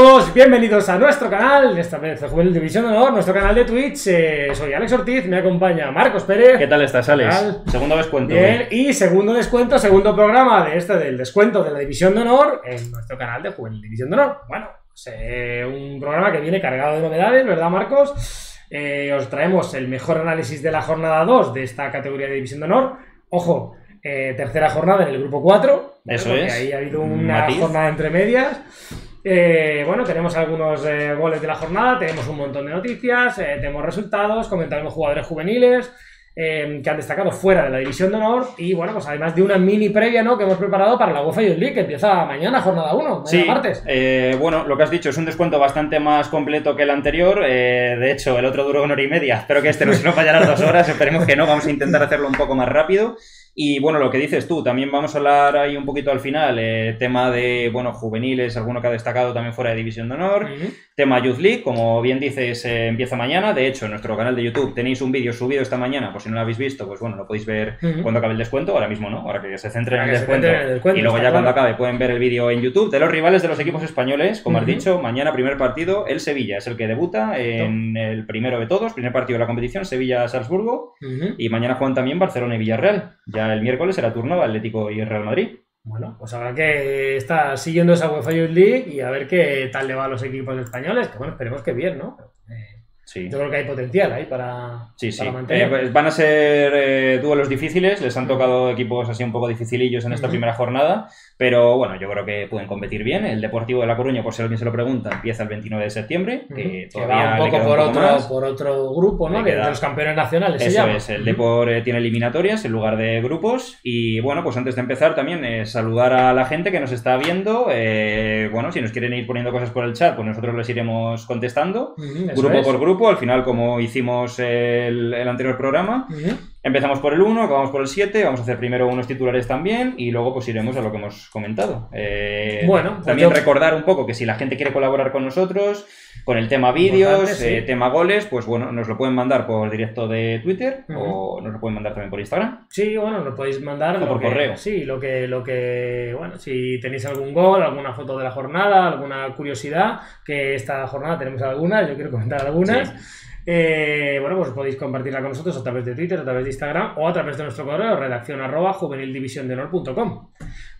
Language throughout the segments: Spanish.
Todos, bienvenidos a nuestro canal, esta vez de Juvenil División de Honor, nuestro canal de Twitch. Eh, soy Alex Ortiz, me acompaña Marcos Pérez. ¿Qué tal estás, Alex? ¿Qué tal? Segundo descuento. Bien, ¿eh? y segundo descuento, segundo programa de este del descuento de la División de Honor en nuestro canal de Juvenil División de Honor. Bueno, pues, eh, un programa que viene cargado de novedades, ¿verdad, Marcos? Os traemos el mejor análisis de la jornada 2 de esta categoría de División de Honor. Ojo, tercera jornada en el grupo 4. ¿vale? Eso Porque es. ahí ha habido Un una matiz. jornada entre medias. Eh, bueno, tenemos algunos eh, goles de la jornada, tenemos un montón de noticias, eh, tenemos resultados, comentaremos jugadores juveniles eh, que han destacado fuera de la división de honor y bueno, pues además de una mini previa ¿no? que hemos preparado para la UEFA Youth League que empieza mañana, jornada 1, mañana Sí, martes. eh, bueno, lo que has dicho es un descuento bastante más completo que el anterior. eh, de hecho, el otro duró una hora y media. Espero que este no se nos vaya a las dos horas. Esperemos que no. Vamos a intentar hacerlo un poco más rápido. Y bueno, lo que dices tú, también vamos a hablar ahí un poquito al final. eh, tema de, bueno, juveniles, alguno que ha destacado también fuera de División de Honor. Tema Youth League, como bien dices, eh, empieza mañana. De hecho, en nuestro canal de YouTube tenéis un vídeo subido esta mañana, por si no lo habéis visto, pues bueno, lo podéis ver cuando acabe el descuento. Ahora mismo no, ahora que se centren en el descuento. centren en el descuento, y luego ya cuando acabe pueden ver el vídeo en YouTube de los rivales de los equipos españoles. Como has dicho, mañana primer partido, el Sevilla es el que debuta en el primero de todos, primer partido de la competición, Sevilla-Salzburgo. Y mañana juegan también Barcelona y Villarreal. Ya el miércoles será turno Atlético y Real Madrid. Bueno, pues habrá que estar siguiendo esa UEFA Youth League y a ver qué tal le va a los equipos españoles, que bueno, esperemos que bien, ¿no? Sí. yo creo que hay potencial ahí para, Sí, sí. para mantener. Eh, pues van a ser eh, duelos difíciles, les han tocado equipos así un poco dificilillos en esta primera jornada, pero bueno, yo creo que pueden competir bien. El Deportivo de La Coruña, por si alguien se lo pregunta, empieza el 29 de septiembre, que que todavía va un poco por un poco otro, más. por otro grupo, ¿no? Que de los campeones nacionales se Eso llama. es, el. Depor eh, tiene eliminatorias en lugar de grupos. Y bueno, pues antes de empezar también eh, saludar a la gente que nos está viendo. bueno, si nos quieren ir poniendo cosas por el chat, pues nosotros les iremos contestando. Grupo es. por grupo, al final como hicimos el, el anterior programa. Empezamos por el 1, acabamos por el 7, vamos a hacer primero unos titulares también y luego pues iremos a lo que hemos comentado. Eh, Bueno, pues también yo- recordar un poco que si la gente quiere colaborar con nosotros, con el tema vídeos, sí. eh, tema goles, pues bueno, nos lo pueden mandar por directo de Twitter o nos lo pueden mandar también por Instagram. Sí, bueno, nos podéis mandar O lo por que- correo. Sí, lo que, lo que, bueno, si tenéis algún gol, alguna foto de la jornada, alguna curiosidad, que esta jornada tenemos algunas, yo quiero comentar algunas. Eh, bueno, pues podéis compartirla con nosotros a través de Twitter, a través de Instagram o a través de nuestro correo redacción arroba juvenildivisiondenor.com.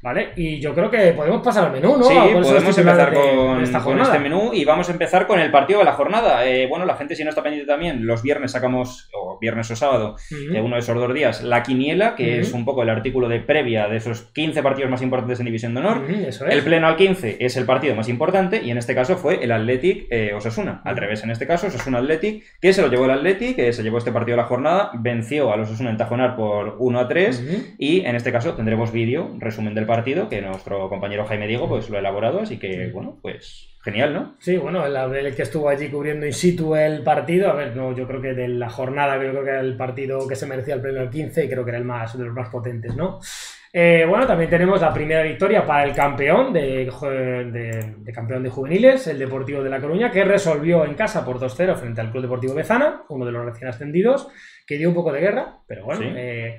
¿Vale? Y yo creo que podemos pasar al menú, ¿no? Sí, podemos empezar de- con, esta con este menú y vamos a empezar con el partido de la jornada. Eh, bueno, la gente si no está pendiente también, los viernes sacamos, o viernes o sábado, Ujú. de uno de esos dos días, la quiniela, que es un poco el artículo de previa de esos 15 partidos más importantes en División de Honor. Eso es. El pleno al 15 es el partido más importante y en este caso fue el Athletic eh, Osasuna. Al revés, en este caso, Osasuna Athletic, que se lo llevó el Athletic, que se llevó este partido de la jornada, venció a los Osasuna en Tajonar por 1 a 3 Ujú. y en este caso tendremos vídeo, resumen del partido, que nuestro compañero Jaime Diego pues lo ha elaborado, así que bueno, pues genial, ¿no? Sí, bueno, el, el que estuvo allí cubriendo in situ el partido, a ver, no, yo creo que de la jornada, yo creo que era el partido que se merecía el premio al 15 y creo que era el más de los más potentes, ¿no? Eh, bueno, también tenemos la primera victoria para el campeón de, de- de campeón de juveniles, el Deportivo de La Coruña, que resolvió en casa por 2-0 frente al Club Deportivo Bezana, uno de los recién ascendidos, que dio un poco de guerra, pero bueno, Sí. eh,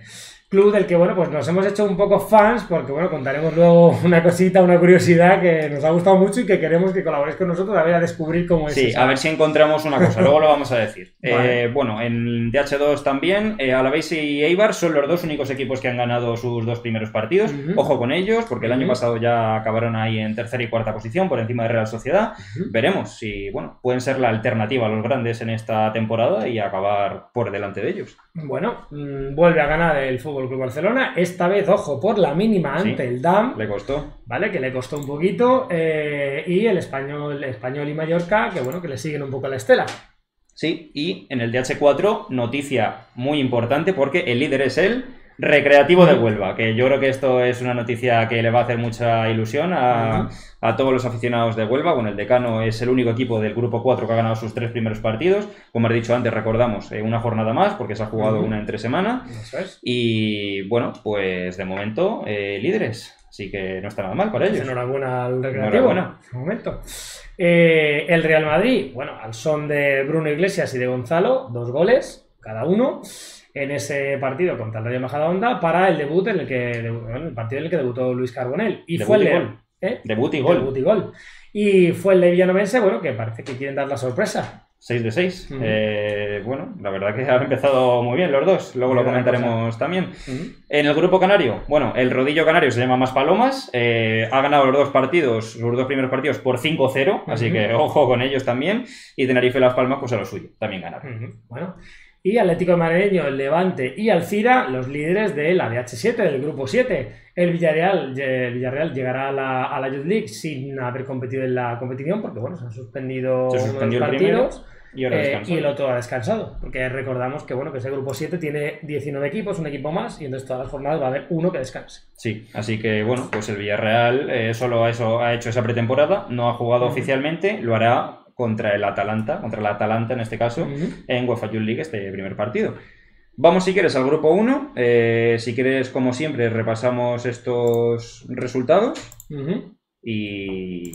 club del que bueno, pues nos hemos hecho un poco fans, porque bueno, contaremos luego una cosita, una curiosidad que nos ha gustado mucho y que queremos que colaboréis con nosotros a ver a descubrir cómo es Sí, a ver si encontramos una cosa, luego lo vamos a decir. Vale. Eh, bueno, en DH2 también, eh, Alavés y Eibar son los dos únicos equipos que han ganado sus dos primeros partidos. Ojo con ellos, porque el año pasado ya acabaron ahí en tercera y cuarta posición, por encima de Real Sociedad. Veremos si, bueno, pueden ser la alternativa a los grandes en esta temporada y acabar por delante de ellos. Bueno, mm, vuelve a ganar el Fútbol Club Barcelona, esta vez, ojo, por la mínima Sí. ante el DAM, Le costó. ¿vale? Que le costó un poquito, eh, y el español, español y Mallorca, que bueno, que le siguen un poco la estela. Sí, y en el DH4, noticia muy importante porque el líder es el Recreativo de Huelva, que yo creo que esto es una noticia que le va a hacer mucha ilusión a, todos los aficionados de Huelva. Bueno, el decano es el único equipo del grupo 4 que ha ganado sus tres primeros partidos. Como he dicho antes, recordamos, eh, una jornada más porque se ha jugado una entre semana. Es. Y bueno, pues de momento eh, líderes. Así que no está nada mal para ellos. Enhorabuena al recreativo. Enhorabuena. De momento. Eh, el Real Madrid, bueno, al son de Bruno Iglesias y de Gonzalo, dos goles cada uno en ese partido contra el Rayo Majadahonda para el debut en el que bueno, el partido en el que debutó Luis Carbonell y Debut fue el León. ¿Eh? Debut y gol. Debut y gol. Y fue el de Villanovense, bueno, que parece que quieren dar la sorpresa. 6 de 6. Ujú. Eh, bueno, la verdad que han empezado muy bien los dos. Luego lo Muy comentaremos también. En el grupo canario, bueno, el rodillo canario se llama Más Palomas. eh, ha ganado los dos partidos, los dos primeros partidos por 5-0. Así Ujú. que ojo con ellos también. Y Tenerife Las Palmas, pues a lo suyo. También ganaron. Bueno. Y Atlético de Madrileño, el Levante y Alcira, los líderes de la DH7, del grupo 7. El Villarreal, el Villarreal llegará a la, a la Youth League sin haber competido en la competición, porque bueno, se han suspendido Se unos primero partidos. Y ahora eh, y el otro ha descansado, porque recordamos que bueno que ese grupo 7 tiene 19 equipos, un equipo más, y entonces todas las jornadas va a haber uno que descanse. Sí, así que bueno, pues el Villarreal eh, solo ha, eso, ha hecho esa pretemporada, no ha jugado Ujú. oficialmente, lo hará contra el Atalanta, contra el Atalanta en este caso, en UEFA Youth League este primer partido. Vamos si quieres al grupo 1, eh, si quieres como siempre repasamos estos resultados y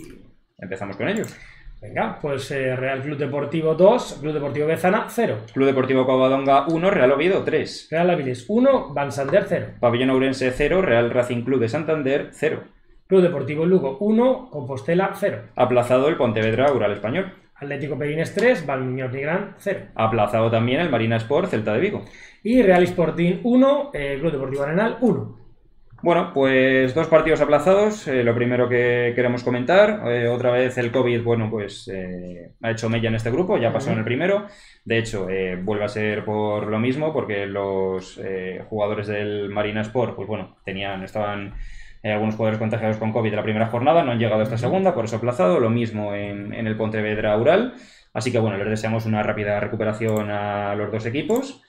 empezamos con ellos. Venga, pues eh, Real Club Deportivo 2, Club Deportivo Bezana 0. Club Deportivo Covadonga 1, Real Oviedo 3. Real Avilés 1, Van Sander 0. Pabellón Ourense 0, Real Racing Club de Santander 0. Club Deportivo Lugo 1, Compostela 0. Aplazado el Pontevedra Ural Español. Atlético Perines 3, Valmiñor Nigrán 0. Aplazado también el Marina Sport Celta de Vigo. Y Real Sporting 1, eh, Club Deportivo Arenal 1. Bueno, pues dos partidos aplazados. eh, lo primero que queremos comentar, eh, otra vez el COVID, bueno, pues eh, ha hecho mella en este grupo, ya pasó en el primero. De hecho, vuelve a ser por lo mismo, porque los jugadores del Marina Sport, pues bueno, tenían, estaban eh, algunos jugadores contagiados con COVID de la primera jornada, no han llegado a esta segunda, por eso aplazado. Lo mismo en, en el Pontevedra Ural. Así que bueno, les deseamos una rápida recuperación a los dos equipos.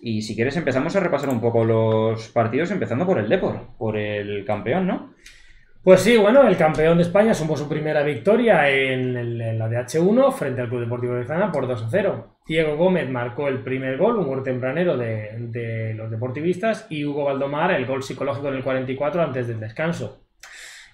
Y si quieres empezamos a repasar un poco los partidos, empezando por el Depor, por el campeón, ¿no? Pues sí, bueno, el campeón de España sumó su primera victoria en, el- en la DH1 frente al Club Deportivo de Zana por 2 a 0. Diego Gómez marcó el primer gol, un gol tempranero de, de los deportivistas, y Hugo Valdomar el gol psicológico en el 44 antes del descanso.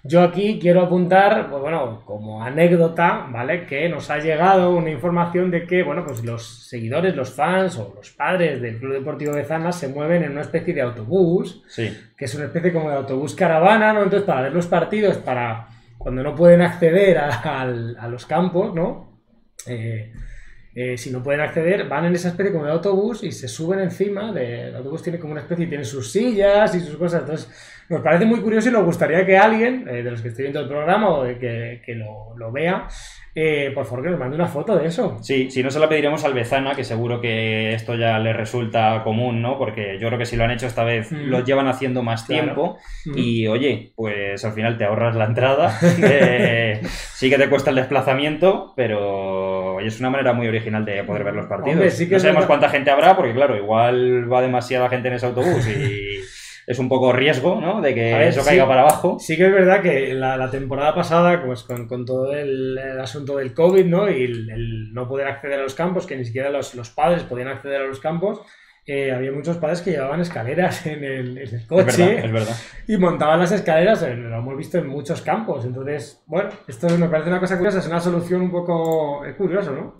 Yo aquí quiero apuntar, pues bueno, como anécdota, ¿vale? Que nos ha llegado una información de que, bueno, pues los seguidores, los fans o los padres del Club Deportivo de Zana se mueven en una especie de autobús Sí, que es una especie como de autobús caravana, ¿no? Entonces, para ver los partidos, para cuando no pueden acceder a, los campos, ¿no? Eh, eh, si no pueden acceder, van en esa especie como de autobús y se suben encima. De, el autobús tiene como una especie, tiene sus sillas y sus cosas. Entonces, nos parece muy curioso y nos gustaría que alguien, eh, de los que esté viendo el programa o de que, que lo, lo vea, eh, por favor que nos mande una foto de eso. sí, si no se la pediremos al Bezana, que seguro que esto ya le resulta común, ¿no? Porque yo creo que si lo han hecho esta vez, Mm. lo llevan haciendo más Claro. tiempo. Y oye, pues al final te ahorras la entrada. eh, sí que te cuesta el desplazamiento, pero es una manera muy original de poder ver los partidos. Hombre, sí que no sabemos cuánta gente habrá, porque claro, igual va demasiada gente en ese autobús y es un poco riesgo, ¿no? De que ver, eso sí. caiga para abajo. Sí que es verdad que la, la temporada pasada, pues con, con todo el, el asunto del COVID, ¿no? Y el, el no poder acceder a los campos, que ni siquiera los, los padres podían acceder a los campos, eh, había muchos padres que llevaban escaleras en el, en el Es coche verdad, es verdad. y montaban las escaleras, eh, lo hemos visto en muchos campos. Entonces, bueno, esto me parece una cosa curiosa, es una solución un poco eh, curiosa, ¿no?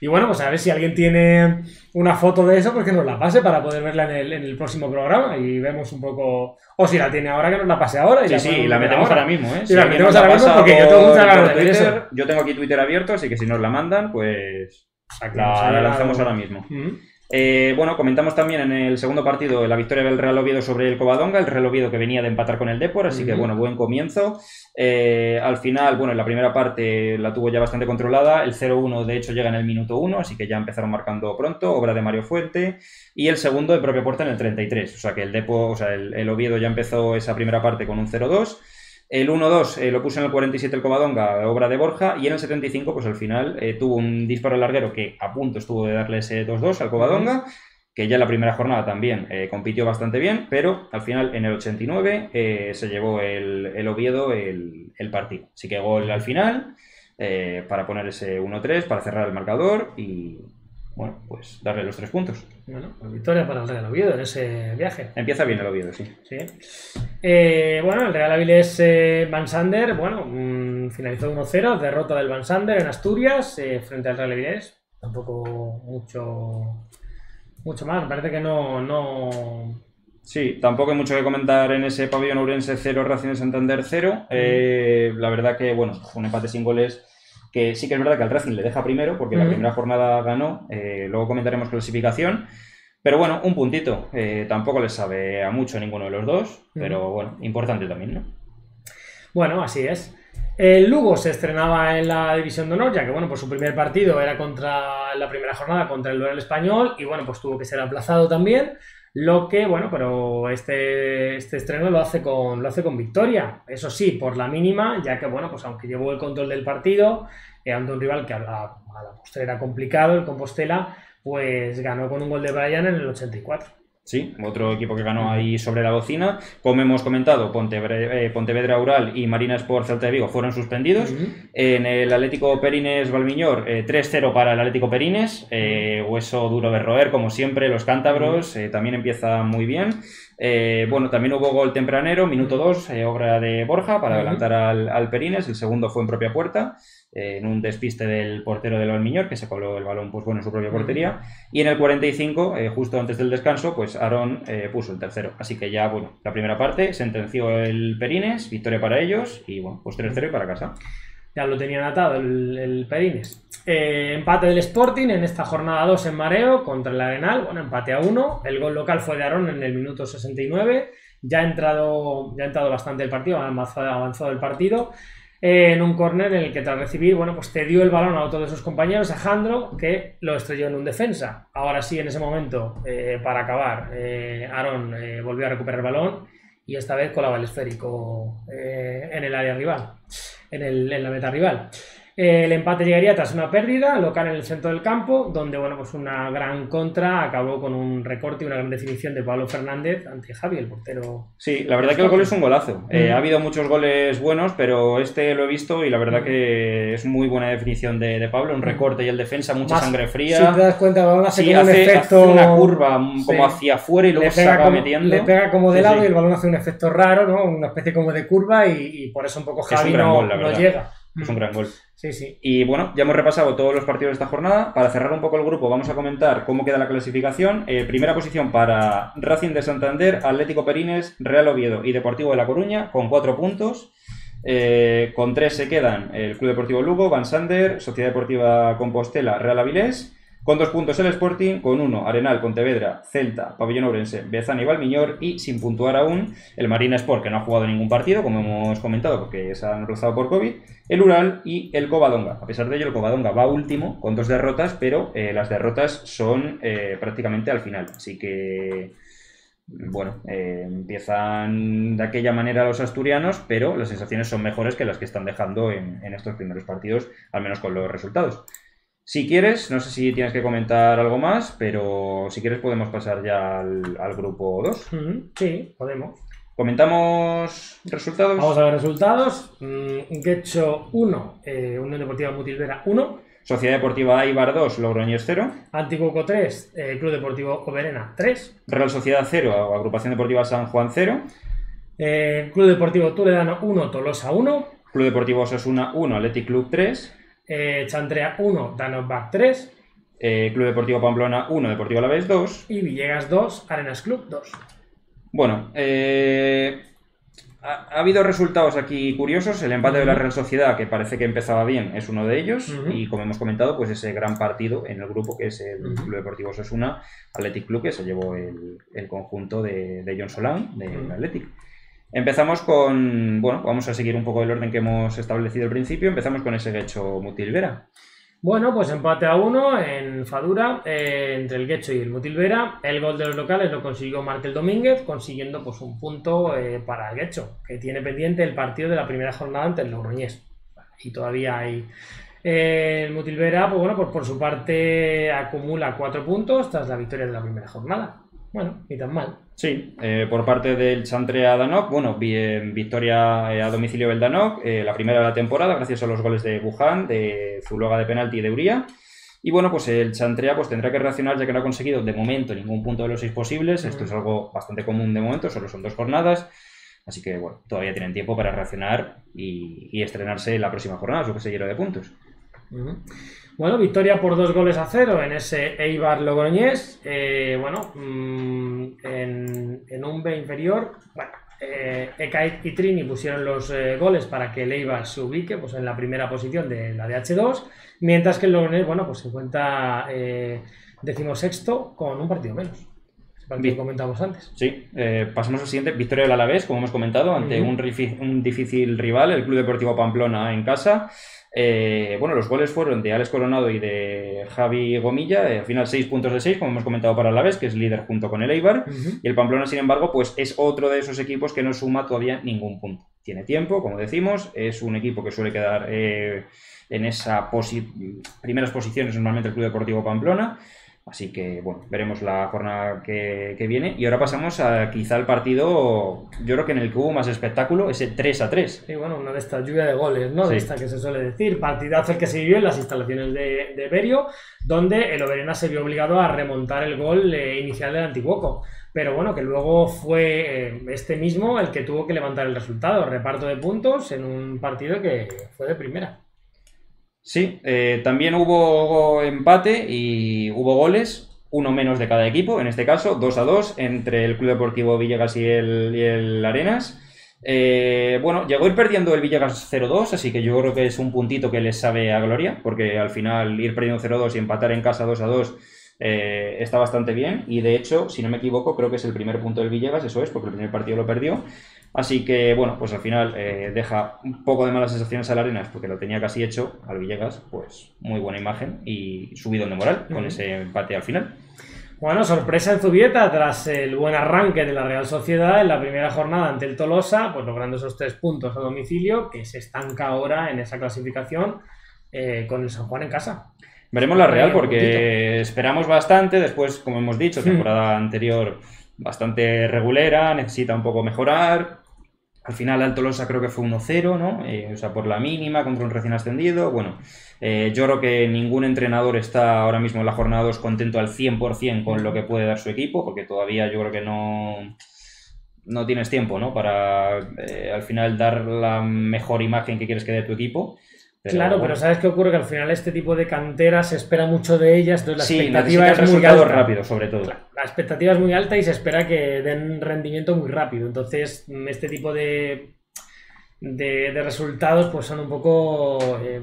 Y bueno, pues a ver si alguien tiene una foto de eso, pues que nos la pase para poder verla en el, en el próximo programa y vemos un poco. O si la tiene ahora, que nos la pase ahora. Y Sí, sí, podemos la metemos ahora mismo, ¿eh? Sí, la metemos ahora mismo porque yo tengo muchas ganas de ver Twitter, eso. Yo tengo aquí Twitter abierto, así que si nos la mandan, pues que la, la lanzamos ahora mismo. Ujú. Eh, bueno, comentamos también en el segundo partido la victoria del Real Oviedo sobre el Covadonga, el Real Oviedo que venía de empatar con el Depor, así que bueno, buen comienzo. Eh, al final, bueno, en la primera parte la tuvo ya bastante controlada, el 0-1 de hecho llega en el minuto 1, así que ya empezaron marcando pronto, obra de Mario Fuente, y el segundo de propia puerta en el 33, o sea que el Depor, o sea, el, el Oviedo ya empezó esa primera parte con un 0-2. El 1-2 eh, lo puso en el 47 el Covadonga, obra de Borja, y en el 75, pues al final eh, tuvo un disparo larguero que a punto estuvo de darle ese 2-2 al Covadonga, que ya en la primera jornada también eh, compitió bastante bien, pero al final en el 89 eh, se llevó el, el Oviedo el, el partido. Así que gol al final para poner ese 1-3, para cerrar el marcador y, bueno, pues darle los tres puntos. Bueno, pues victoria para el Real Oviedo en ese viaje. Empieza bien el Oviedo, sí. Sí. Eh, bueno, el Real Avilés eh, Van Sander, bueno, mm, finalizó 1-0, derrota del Van Sander en Asturias eh, frente al Real Avilés. Tampoco mucho mucho más, parece que no, no, Sí, tampoco hay mucho que comentar en ese pabellón Ourense 0, Racing de Santander 0. Eh, la verdad que, bueno, un empate sin goles que sí que es verdad que al Racing le deja primero porque la primera jornada ganó. Eh, luego comentaremos clasificación. Pero bueno, un puntito. Eh, tampoco les sabe a mucho ninguno de los dos, pero bueno, importante también, ¿no? Bueno, así es. El Lugo se estrenaba en la División de Honor, ya que bueno, pues su primer partido era contra la primera jornada contra el Duel Español y bueno, pues tuvo que ser aplazado también. Lo que, bueno, pero este, este estreno lo hace, con, lo hace con victoria. Eso sí, por la mínima, ya que, bueno, pues aunque llevó el control del partido, eh, ante un rival que a a la postre era complicado, el Compostela, pues ganó con un gol de Brian en el 84. Sí, otro equipo que ganó ahí sobre la bocina. Como hemos comentado, eh, Pontevedra Ural y Marina Sport Celta de Vigo fueron suspendidos. En el Atlético Perines Valmiñor, 3-0 eh, para el Atlético Perines. Eh, hueso duro de roer, como siempre, los cántabros también empiezan muy bien. Bueno, también hubo gol tempranero, minuto 2, obra de Borja para adelantar al, al Perines. El segundo fue en propia puerta en un despiste del portero del Almiñor, que se coló el balón pues, bueno, en su propia portería. Y en el 45, eh, justo antes del descanso, pues Aaron eh, puso el tercero. Así que ya, bueno, la primera parte sentenció el Perines, victoria para ellos y bueno, pues 3-0 y para casa. Ya lo tenían atado el, Perines. Eh, empate del Sporting en esta jornada 2 en Mareo contra el Arenal. Bueno, empate a 1. El gol local fue de Aaron en el minuto 69. Ya ha entrado, ya entrado bastante el partido, ha avanzado, el partido en un córner en el que tras recibir, bueno, pues te dio el balón a otro de sus compañeros, Alejandro, que lo estrelló en un defensa. Ahora sí, en ese momento, eh, para acabar, eh, eh, volvió a recuperar el balón y esta vez colaba el esférico en el área rival, en, el, en la meta rival el empate llegaría tras una pérdida local en el centro del campo, donde bueno, pues una gran contra acabó con un recorte y una gran definición de Pablo Fernández ante Javi, el portero. Sí, la verdad que el gol es un golazo. Eh, ha habido muchos goles buenos, pero este lo he visto y la verdad que es muy buena definición de, Pablo. Un recorte y el defensa, mucha sangre fría. Si te das cuenta, balón hace, un efecto... una curva como hacia afuera y luego se acaba metiendo. Le pega como de lado y el balón hace un efecto raro, ¿no? Una especie como de curva y, por eso un poco Javi no llega. Es un gran gol. Sí, sí. Y bueno, ya hemos repasado todos los partidos de esta jornada. Para cerrar un poco el grupo, vamos a comentar cómo queda la clasificación. Eh, primera posición para Racing de Santander, Atlético Perines, Real Oviedo y Deportivo de La Coruña, con cuatro puntos. Eh, con tres se quedan el Club Deportivo Lugo, Van Sander, Sociedad Deportiva Compostela, Real Avilés con dos puntos el Sporting, con uno Arenal, Pontevedra, Celta, Pabellón Ourense, Bezán y Valmiñor y sin puntuar aún el Marina Sport, que no ha jugado ningún partido, como hemos comentado, porque se han rozado por COVID, el Ural y el Covadonga. A pesar de ello, el Covadonga va último con dos derrotas, pero eh, las derrotas son eh, prácticamente al final. Así que, bueno, eh, empiezan de aquella manera los asturianos, pero las sensaciones son mejores que las que están dejando en estos primeros partidos, al menos con los resultados. Si quieres, no sé si tienes que comentar algo más, pero si quieres podemos pasar ya al, grupo 2. Sí, podemos. ¿Comentamos resultados? Vamos a ver resultados. Mm, Getxo 1, eh, Unión Deportiva Mutilvera 1. Sociedad Deportiva Aibar 2, Logroñés 0. Anticuoco 3, eh, Club Deportivo Oberena 3. Real Sociedad 0, Agrupación Deportiva San Juan 0. Eh, Club Deportivo Toledano 1, Tolosa 1. Club Deportivo Osasuna 1, Athletic Club 3 eh, Chantrea 1, Danobbac 3. Eh, Club Deportivo Pamplona 1, Deportivo Alavés 2. Y Villegas 2, Arenas Club 2. Bueno, eh, ha, habido resultados aquí curiosos. El empate de la Real Sociedad, que parece que empezaba bien, es uno de ellos. Y como hemos comentado, pues ese gran partido en el grupo que es el Club Deportivo Sosuna, Athletic Club, que se llevó el, conjunto de, John Solán, de Athletic. Empezamos con, bueno, vamos a seguir un poco el orden que hemos establecido al principio. Empezamos con ese Guecho Mutilvera. Bueno, pues empate a uno en Fadura eh, entre el Guecho y el Mutilvera. El gol de los locales lo consiguió Martel Domínguez, consiguiendo pues un punto eh, para el Guecho, que tiene pendiente el partido de la primera jornada ante el Logroñés. Y todavía hay. Eh, el Mutilvera, pues bueno, pues por su parte acumula cuatro puntos tras la victoria de la primera jornada. Bueno, ni tan mal. Sí, eh, por parte del Chantrea Danok, bueno, bien, victoria eh, a domicilio del Danok, eh, la primera de la temporada, gracias a los goles de Wuhan, de Zuluaga de penalti y de Uría. Y bueno, pues el Chantrea pues, tendrá que reaccionar ya que no ha conseguido de momento ningún punto de los seis posibles. Esto es algo bastante común de momento, solo son dos jornadas. Así que bueno, todavía tienen tiempo para reaccionar y, estrenarse la próxima jornada, su que se de puntos. Bueno, victoria por dos goles a cero en ese Eibar Logroñés. Eh, bueno, mm, en, un B inferior, bueno, eh, y Trini pusieron los eh, goles para que el Eibar se ubique pues, en la primera posición de la DH2, mientras que el Logroñés, bueno, pues se encuentra eh, decimosexto con un partido menos. que comentamos antes. Sí, pasamos al siguiente. Victoria del Alavés, como hemos comentado, ante un, un, difícil rival, el Club Deportivo Pamplona en casa. Eh, bueno, los goles fueron de Alex Coronado y de Javi Gomilla, eh, al final 6 puntos de 6, como hemos comentado para Alavés, que es líder junto con el Eibar, y el Pamplona, sin embargo, pues es otro de esos equipos que no suma todavía ningún punto. Tiene tiempo, como decimos, es un equipo que suele quedar eh, en esas primeras posiciones normalmente el Club Deportivo Pamplona, Así que, bueno, veremos la jornada que, viene. Y ahora pasamos a quizá el partido, yo creo que en el que hubo más espectáculo, ese 3 a 3. Sí, bueno, una de estas lluvia de goles, ¿no? De esta que se suele decir. Partidazo el que se vivió en las instalaciones de, de Berio, donde el Oberena se vio obligado a remontar el gol eh, inicial del Antiguoco. Pero bueno, que luego fue eh, este mismo el que tuvo que levantar el resultado. Reparto de puntos en un partido que fue de primera. Sí, eh, también hubo empate y hubo goles, uno menos de cada equipo, en este caso, 2 a 2 entre el Club Deportivo Villegas y el, Arenas. Eh, bueno, llegó a ir perdiendo el Villegas 0-2, así que yo creo que es un puntito que les sabe a gloria, porque al final ir perdiendo 0-2 y empatar en casa 2-2 eh, está bastante bien. Y de hecho, si no me equivoco, creo que es el primer punto del Villegas, eso es, porque el primer partido lo perdió. Así que, bueno, pues al final eh, deja un poco de malas sensaciones al Arenas porque lo tenía casi hecho. Al Villegas, pues muy buena imagen y subido de moral con ese empate al final. Bueno, sorpresa en Zubieta tras el buen arranque de la Real Sociedad en la primera jornada ante el Tolosa, pues logrando esos tres puntos a domicilio, que se estanca ahora en esa clasificación eh, con el San Juan en casa. Veremos la Real porque esperamos bastante, después, como hemos dicho, temporada anterior bastante regulera, necesita un poco mejorar, al final Alto Losa creo que fue 1-0, ¿no? Eh, o sea, por la mínima contra un recién ascendido. Bueno, eh, yo creo que ningún entrenador está ahora mismo en la jornada 2 contento al 100% con lo que puede dar su equipo, porque todavía yo creo que no, no tienes tiempo, ¿no? Para eh, al final dar la mejor imagen que quieres que dé tu equipo claro, pero ¿sabes qué ocurre? Que al final este tipo de canteras se espera mucho de ellas, entonces la expectativa es muy alta. rápido, sobre todo. La expectativa es muy alta y se espera que den rendimiento muy rápido. Entonces, este tipo de, de, resultados pues son un poco, eh,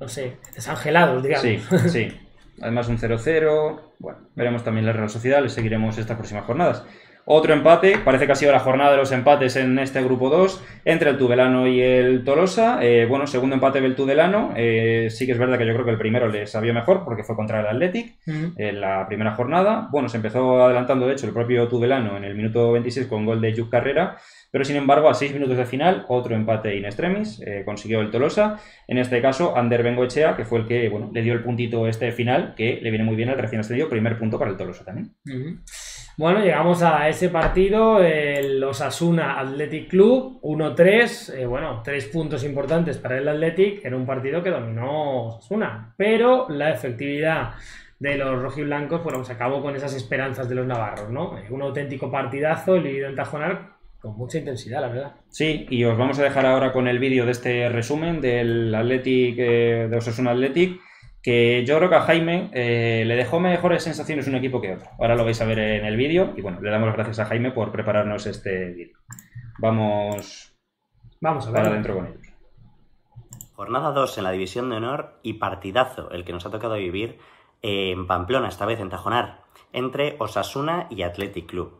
no sé, desangelados, digamos. Sí, sí. Además un 0-0. Bueno, veremos también la Real Sociedad, le seguiremos estas próximas jornadas. Otro empate, parece que ha sido la jornada de los empates en este grupo 2 entre el Tudelano y el Tolosa. Eh, bueno, segundo empate del Tudelano. Eh, sí que es verdad que yo creo que el primero le sabía mejor porque fue contra el Athletic en la primera jornada. Bueno, se empezó adelantando, de hecho, el propio Tudelano en el minuto 26 con gol de Juk Carrera. Pero sin embargo, a seis minutos de final, otro empate in extremis, eh, consiguió el Tolosa. En este caso, Ander Bengoechea, que fue el que bueno, le dio el puntito este final, que le viene muy bien al recién ascendido, primer punto para el Tolosa también. Bueno, llegamos a ese partido, el Osasuna Athletic Club, 1-3, eh, bueno, tres puntos importantes para el Athletic en un partido que dominó Osasuna, pero la efectividad de los rojiblancos, bueno, se acabó con esas esperanzas de los navarros, ¿no? Un auténtico partidazo, el en Tajonar con mucha intensidad, la verdad. Sí, y os vamos a dejar ahora con el vídeo de este resumen del Athletic, eh, de Osasuna Athletic, que yo creo que a Jaime eh, le dejó mejores sensaciones un equipo que otro. Ahora lo vais a ver en el vídeo y bueno, le damos las gracias a Jaime por prepararnos este vídeo. Vamos, vamos a ver. adentro con ellos. Jornada 2 en la división de honor y partidazo el que nos ha tocado vivir en Pamplona, esta vez en Tajonar, entre Osasuna y Athletic Club.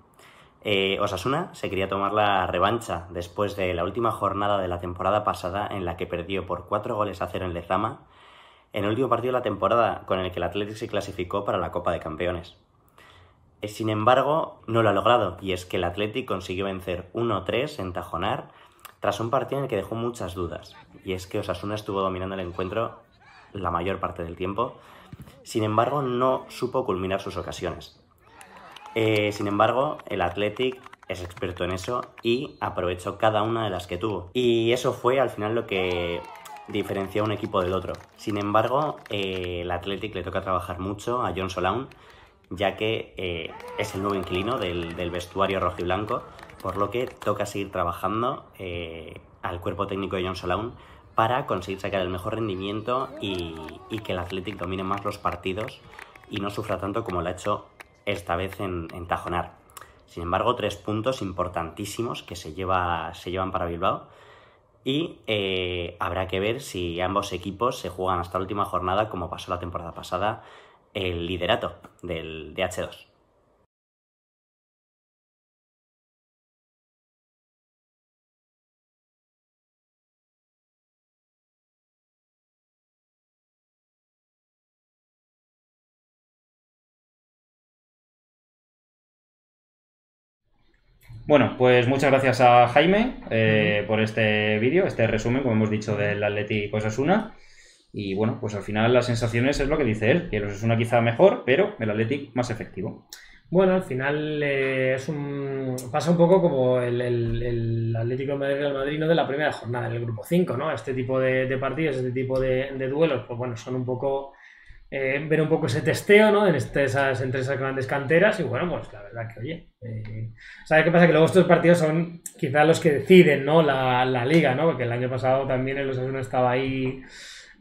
Eh, Osasuna se quería tomar la revancha después de la última jornada de la temporada pasada en la que perdió por cuatro goles a cero en Lezama, en el último partido de la temporada con el que el Athletic se clasificó para la Copa de Campeones. Eh, sin embargo, no lo ha logrado, y es que el Athletic consiguió vencer 1-3 en Tajonar tras un partido en el que dejó muchas dudas, y es que Osasuna estuvo dominando el encuentro la mayor parte del tiempo, sin embargo no supo culminar sus ocasiones. Eh, sin embargo, el Athletic es experto en eso y aprovechó cada una de las que tuvo. Y eso fue al final lo que diferenció a un equipo del otro. Sin embargo, eh, el Athletic le toca trabajar mucho a John Solaun, ya que eh, es el nuevo inquilino del, vestuario rojo y blanco, por lo que toca seguir trabajando al cuerpo técnico de John Solaun para conseguir sacar el mejor rendimiento y, y que el Athletic domine más los partidos y no sufra tanto como lo ha hecho esta vez en, en Tajonar. Sin embargo, tres puntos importantísimos que se, lleva, se llevan para Bilbao. Y eh, habrá que ver si ambos equipos se juegan hasta la última jornada, como pasó la temporada pasada, el liderato del DH2. Bueno, pues muchas gracias a Jaime eh, por este vídeo, este resumen, como hemos dicho, del Atlético Osasuna. Y bueno, pues al final las sensaciones es lo que dice él, que el Osasuna quizá mejor, pero el Atlético más efectivo. Bueno, al final eh, es un, pasa un poco como el, el, el Atlético de Madrid Madrid ¿no? de la primera jornada del grupo 5, ¿no? Este tipo de, de partidos, este tipo de, de, duelos, pues bueno, son un poco eh, ver un poco ese testeo, ¿no? En este, esas, entre esas grandes canteras y bueno, pues la verdad que, oye, eh, ¿sabes qué pasa? Que luego estos partidos son quizás los que deciden, ¿no? La, la liga, ¿no? Porque el año pasado también el Osasuna estaba ahí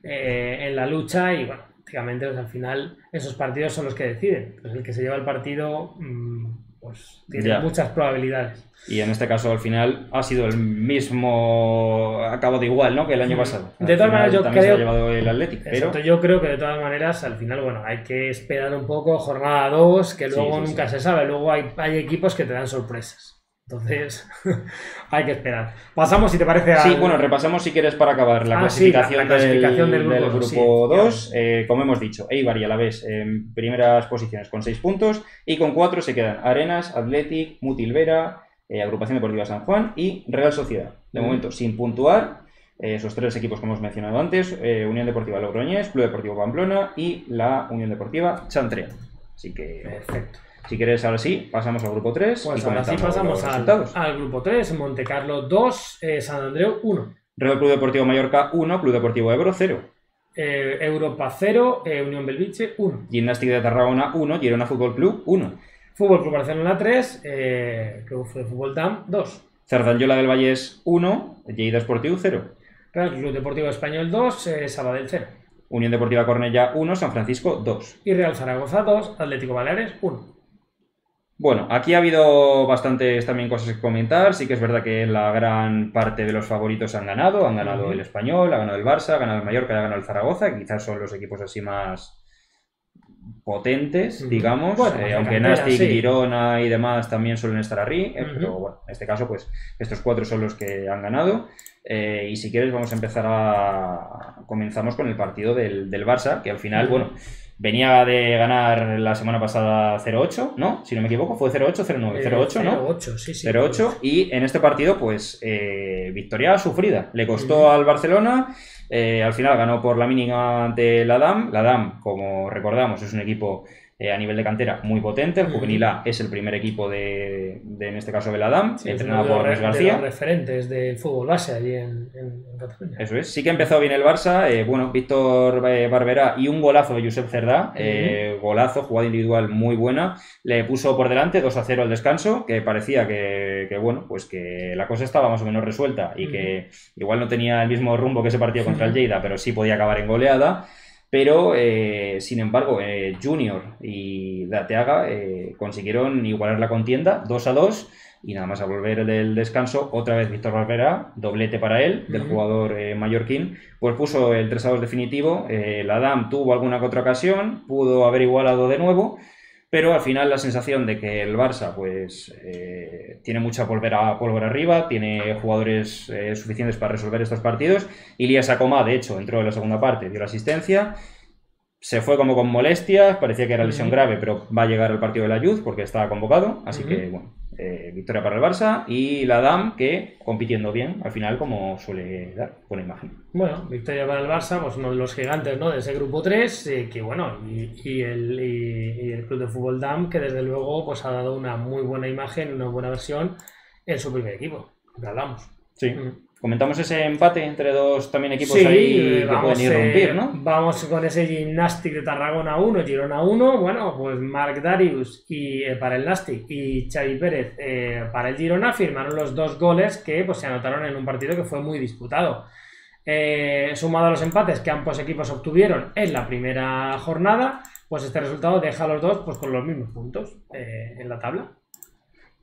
eh, en la lucha y bueno, prácticamente pues, al final esos partidos son los que deciden. Pues el que se lleva el partido, mmm, pues tiene Ya. muchas probabilidades. Y en este caso, al final, ha sido el mismo acabado de igual, ¿no? Que el año pasado. De todas maneras, yo se creo- ha llevado el Atlético, pero Exacto, yo creo que de todas maneras, al final, bueno, hay que esperar un poco, jornada 2, que Sí, luego sí, nunca sí. se sabe. Luego hay, hay equipos que te dan sorpresas. Entonces, hay que esperar. Pasamos, si te parece, a. Sí, bueno, repasamos si quieres para acabar la Ah, sí, clasificación, la- la clasificación del, grupo, grupo, sí, 2. Eh, como hemos dicho, Eibar y Alavés en primeras posiciones con 6 puntos y con 4 se quedan Arenas, Athletic, Mutilvera, eh, Agrupación Deportiva San Juan y Real Sociedad. De Mm. momento, sin puntuar, eh, esos tres equipos que hemos mencionado antes, eh, Unión Deportiva Logroñés, Club Deportivo Pamplona y la Unión Deportiva Chantrea. Así que, Perfecto. Si quieres, ahora sí, pasamos al grupo 3 Pues ahora sí pasamos al, al grupo 3, Monte Carlo 2, eh, San Andreu 1. Real Club Deportivo Mallorca 1, Club Deportivo Ebro 0. Eh, Europa 0, eh, Unión Belviche 1. Gimnástica de Tarragona 1, Girona Fútbol Club 1. Fútbol Club Barcelona 3, eh, Club de Fútbol DAM 2. Cerdanyola del Vallés 1, Lleida Esportiu 0. Real Club Deportivo Español 2, eh, Sabadell 0. Unión Deportiva Cornellá 1, San Francisco 2. Y Real Zaragoza 2, Atlético Baleares 1. Bueno, aquí ha habido bastantes también cosas que comentar. Sí que es verdad que la gran parte de los favoritos han ganado. Han ganado el Español, ha ganado el Barça, ha ganado el Mallorca ha ganado el Zaragoza. que Quizás son los equipos así más potentes, digamos. Bueno, Eh, pues aunque cantera, Nastic, sí. Girona y demás también suelen estar arriba. eh. Pero bueno, en este caso, pues estos cuatro son los que han ganado. Eh, y si quieres, vamos a empezar a. Comenzamos con el partido del, del Barça, que al final, bueno, venía de ganar la semana pasada 0-8, ¿no? Si no me equivoco, fue 0-8, 0-9, 0-8, ¿no? 0-8, sí, sí. 0-8 y en este partido pues eh, victoria sufrida. Le costó al Barcelona, eh, al final ganó por la mínima ante la DAM. La DAM, como recordamos, es un equipo eh, a nivel de cantera muy potente. El. Juvenil A es el primer equipo de, de, en este caso de la DAM, Sí, es entrenado de por Luis re- de García. los referentes del fútbol base allí en, en- en Cataluña. Eso es. Sí que empezó bien el Barça. eh, bueno, Víctor eh, Barberá y un golazo de Josep Cerdá. eh, golazo, jugada individual muy buena. Le puso por delante 2 a 0 al descanso, que parecía que, que, bueno, pues que la cosa estaba más o menos resuelta y que igual no tenía el mismo rumbo que ese partido contra el Lleida, pero sí podía acabar en goleada. Pero, eh, sin embargo, eh, Junior y Dateaga eh, consiguieron igualar la contienda 2 a 2 y nada más a volver del descanso, otra vez Víctor Barberá, doblete para él, del jugador eh, mallorquín, pues puso el 3 a 2 definitivo. Eh, la DAM tuvo alguna que otra ocasión, pudo haber igualado de nuevo, pero al final la sensación de que el Barça pues eh, tiene mucha pólvora, pólvora arriba, tiene jugadores eh, suficientes para resolver estos partidos. Ilias Acomá, de hecho, entró en la segunda parte, dio la asistencia. Se fue como con molestias, parecía que era lesión grave, pero va a llegar al partido de la Youth porque estaba convocado. Así que, bueno, eh, victoria para el Barça y la DAM que compitiendo bien, al final, como suele dar, buena imagen. Bueno, victoria para el Barça, pues uno de los gigantes ¿no? de ese grupo 3, eh, que bueno, y, y el, y- y el Club de Fútbol DAM, que desde luego pues ha dado una muy buena imagen, una buena versión en su primer equipo, que hablamos. Sí. Comentamos ese empate entre dos también equipos Sí, ahí que vamos, pueden ir eh, ¿no? vamos con ese Gymnastic de Tarragona 1, Girona 1, bueno, pues Marc Darius y, eh, para el Nastic y Xavi Pérez eh, para el Girona firmaron los dos goles que pues, se anotaron en un partido que fue muy disputado. eh, sumado a los empates que ambos equipos obtuvieron en la primera jornada, pues este resultado deja a los dos pues, con los mismos puntos en la tabla.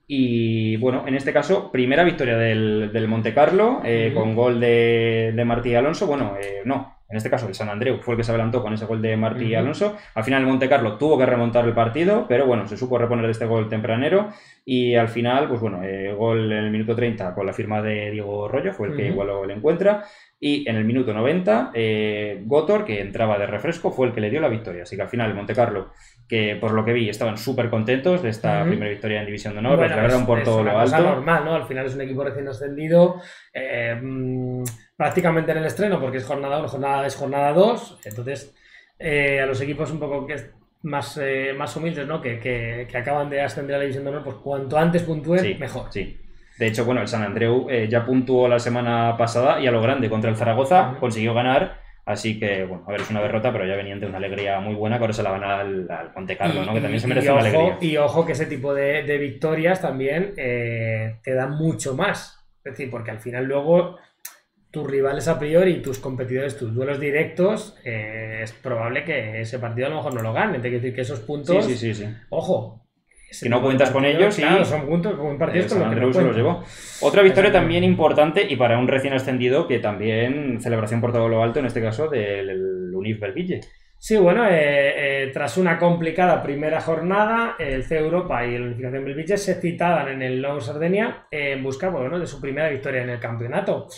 Y bueno, en este caso, primera victoria del, del Monte Carlo, eh, Ujú. con gol de, de Martí Alonso. Bueno, eh, no, en este caso el San Andreu fue el que se adelantó con ese gol de Martí. Alonso. Al final el Monte Carlo tuvo que remontar el partido, pero bueno, se supo reponer de este gol tempranero. Y al final, pues bueno, eh, gol en el minuto 30 con la firma de Diego Rollo, fue el que igualó el encuentra. Y en el minuto 90, eh, Gotor, que entraba de refresco, fue el que le dio la victoria. Así que al final el Monte Carlo, que por lo que vi estaban súper contentos de esta Ujú. primera victoria en División de Honor, Bueno, es- por es todo una lo cosa alto. normal, ¿no? Al final es un equipo recién ascendido, eh, mm, prácticamente en el estreno, porque es jornada 1, jornada es jornada 2. Entonces, eh, a los equipos un poco que más, eh, más humildes, ¿no? Que, que- que acaban de ascender a la división de honor, pues cuanto antes puntúen, Sí, mejor. Sí. De hecho, bueno, el San Andreu eh, ya puntuó la semana pasada y a lo grande contra el Zaragoza Ujú. consiguió ganar. Así que, bueno, a ver, es una derrota, pero ya venían de una alegría muy buena, ahora se la van al, al Monte Carlo, ¿no? Que también se merece y una ojo, alegría. Y ojo que ese tipo de, de victorias también eh, te dan mucho más. Es decir, porque al final luego tus rivales a priori, tus competidores, tus duelos directos, eh, es probable que ese partido a lo mejor no lo ganen. Te quiero decir que esos Sí, puntos, sí, sí, sí. ojo. Que no cuentas con ellos y- Claro, son puntos con El partidos con San Andreu se los llevó. Otra victoria también importante y para un recién ascendido que también celebración por todo lo alto, en este caso del el Unif Belville. Sí, bueno, eh, eh, tras una complicada primera jornada, el C Europa y la Unificación Belviche se citaban en el Nou Sardenia en busca bueno, de su primera victoria en el campeonato.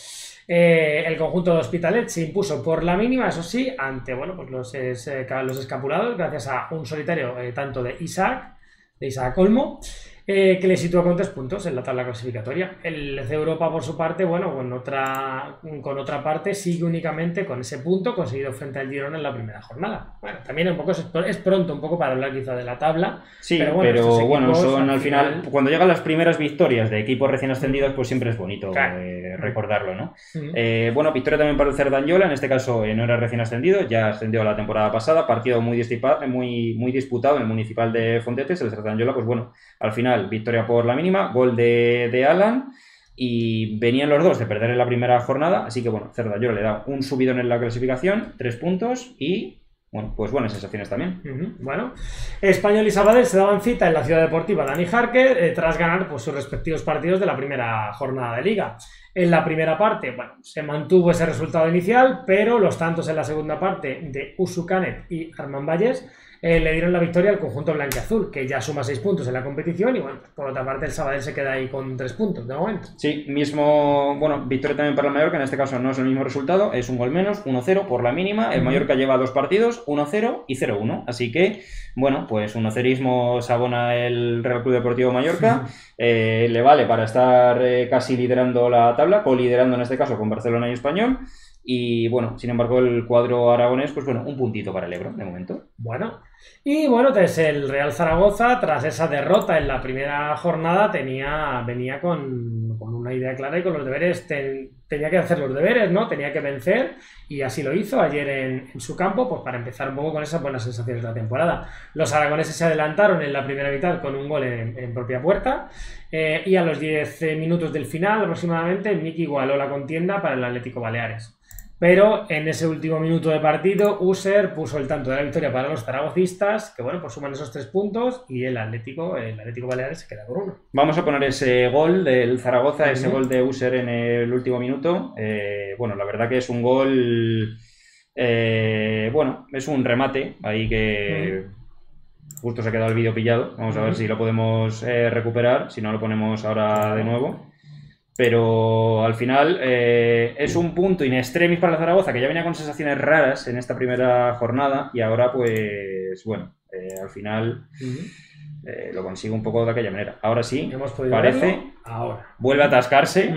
Eh, el conjunto de Hospitalet se impuso por la mínima, eso sí, ante bueno, pues los, es- eh, los escapulados, gracias a un solitario eh, tanto de Isaac, de Isaac Olmo, eh, que le sitúa con tres puntos en la tabla clasificatoria. El C Europa, por su parte, bueno, con otra, con otra parte, sigue únicamente con ese punto conseguido frente al Girona en la primera jornada. Bueno, también un poco es, es pronto un poco para hablar quizá de la tabla. Sí, Pero pero bueno, bueno, estos equipos, son al al final, final- cuando llegan las primeras victorias de equipos recién ascendidos, pues siempre es bonito Claro. eh, recordarlo, ¿no? Ujú. Eh, bueno, victoria también para el Cerdanyola, en este caso no era recién ascendido, ya ascendió la temporada pasada, partido muy, muy, muy disputado en el municipal de Fontetes, el Cerdanyola, pues bueno, al final victoria por la mínima, gol de, Alan y venían los dos de perder en la primera jornada, así que bueno, Cerdanyola le da un subidón en la clasificación, tres puntos y bueno, pues buenas sensaciones también. Bueno, Español y Sabadell se daban cita en la ciudad deportiva Dani Jarque eh, tras ganar pues, sus respectivos partidos de la primera jornada de liga. En la primera parte, bueno, se mantuvo ese resultado inicial, pero los tantos en la segunda parte de Usu Canet y Armand Valles eh, le dieron la victoria al conjunto blanqueazul, que ya suma seis puntos en la competición y bueno, pues, por otra parte el Sabadell se queda ahí con tres puntos de momento. Sí, mismo, bueno, victoria también para el Mallorca, en este caso no es el mismo resultado, es un gol menos, 1-0 por la mínima, el. Mallorca lleva dos partidos, 1-0 y 0-1, así que, bueno, pues 1-0ismo se abona el Real Club Deportivo Mallorca, eh, le vale para estar eh, casi liderando la tabla, coliderando en este caso con Barcelona y Español, y bueno, sin embargo el cuadro aragonés, pues bueno, un puntito para el Ebro, de momento. Bueno, y bueno, tras el Real Zaragoza, tras esa derrota en la primera jornada, tenía, venía con, con una idea clara y con los deberes, ten- tenía que hacer los deberes, ¿no? Tenía que vencer y así lo hizo ayer en, su campo, pues para empezar un poco con esas buenas sensaciones de la temporada. Los aragoneses se adelantaron en la primera mitad con un gol en, propia puerta eh, y a los 10 minutos del final aproximadamente, Miki igualó la contienda para el Atlético Baleares. Pero en ese último minuto de partido, User puso el tanto de la victoria para los zaragocistas, que bueno, pues suman esos tres puntos y el Atlético, el Atlético Baleares se queda con uno. Vamos a poner ese gol del Zaragoza, ese gol de User en el último minuto. Eh, bueno, la verdad que es un gol. eh, bueno, es un remate ahí que. Justo se ha quedado el vídeo pillado. Vamos a ver si lo podemos eh, recuperar. Si no, lo ponemos ahora de nuevo. Pero al final eh, es un punto in extremis para la Zaragoza que ya venía con sensaciones raras en esta primera jornada. Y ahora, pues, bueno, eh, al final eh, lo consigue un poco de aquella manera. Ahora sí, Hemos parece, verlo ahora. vuelve a atascarse.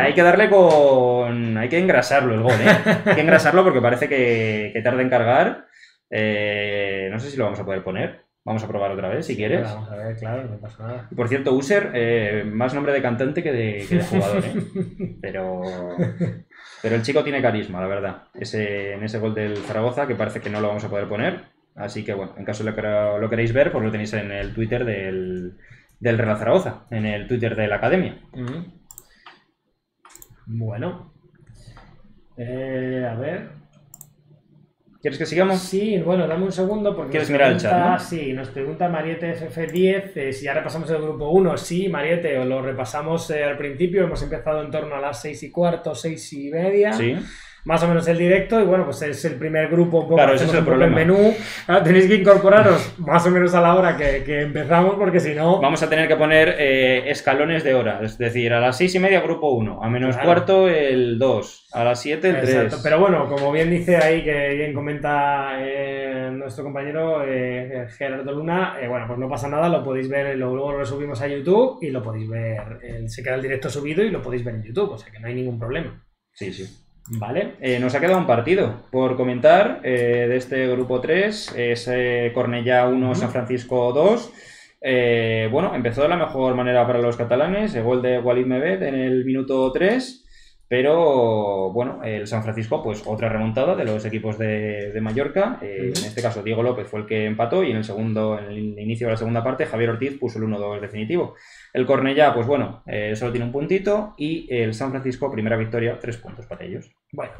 Hay que darle con. Hay que engrasarlo el gol, ¿eh? Hay que engrasarlo porque parece que, que tarda en cargar. No sé si lo vamos a poder poner. Vamos a probar otra vez si quieres. Vamos a ver, claro, no pasa nada. Por cierto, User, eh, más nombre de cantante que de, que de jugador, ¿eh? Pero, pero el chico tiene carisma, la verdad. Ese, en ese gol del Zaragoza, que parece que no lo vamos a poder poner. Así que bueno, en caso lo, lo queréis ver, pues lo tenéis en el Twitter del, del Real Zaragoza, en el Twitter de la Academia. Bueno. Eh, a ver. ¿Quieres que sigamos? Sí, bueno, dame un segundo porque ¿Quieres nos mirar el pregunta- chat, no? Sí, nos pregunta Mariette FF10 eh, si ya repasamos el grupo 1. Sí, Mariette, lo repasamos eh, al principio, hemos empezado en torno a las 6 y cuarto, 6 y media. Sí. Más o menos el directo y bueno, pues es el primer grupo, un poco, Claro, ese es el problema. menú. Ahora tenéis que incorporaros más o menos a la hora que, que empezamos porque si no... Vamos a tener que poner eh, escalones de hora. Es decir, a las seis y media grupo 1, a menos Claro. cuarto el 2, a las 7 el 3. Exacto, pero bueno, como bien dice ahí, que bien comenta eh, nuestro compañero eh, Gerardo Luna, eh, bueno, pues no pasa nada, lo podéis ver, lo- luego lo subimos a YouTube y lo podéis ver, eh, se queda el directo subido y lo podéis ver en YouTube, o sea que no hay ningún problema. Sí, sí. ¿Vale? Eh, nos ha quedado un partido por comentar eh, de este grupo 3, es eh, Cornellá 1, San Francisco 2. Eh, bueno, empezó de la mejor manera para los catalanes, el gol de Walid Mebet en el minuto 3, pero bueno, el San Francisco, pues otra remontada de los equipos de, de Mallorca. Eh. En este caso, Diego López fue el que empató y en el segundo, en el inicio de la segunda parte, Javier Ortiz puso el 1-2 definitivo. El Cornellá, pues bueno, eh, solo tiene un puntito y el San Francisco, primera victoria, tres puntos para ellos. Bueno,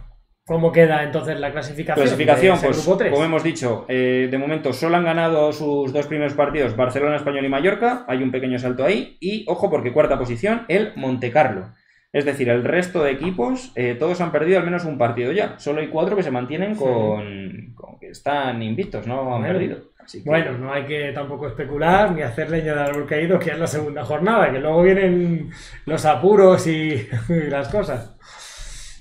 ¿cómo queda entonces la clasificación? Clasificación, pues grupo 3? como hemos dicho, eh, de momento solo han ganado sus dos primeros partidos Barcelona, Español y Mallorca. Hay un pequeño salto ahí. Y ojo, porque cuarta posición, el Montecarlo. Es decir, el resto de equipos, eh, todos han perdido al menos un partido ya. Solo hay cuatro que se mantienen con, con que están invictos, no han Bueno. perdido. Así que- Bueno, no hay que tampoco especular ni hacer leña del árbol caído, que es la segunda jornada, que luego vienen los apuros y, y las cosas.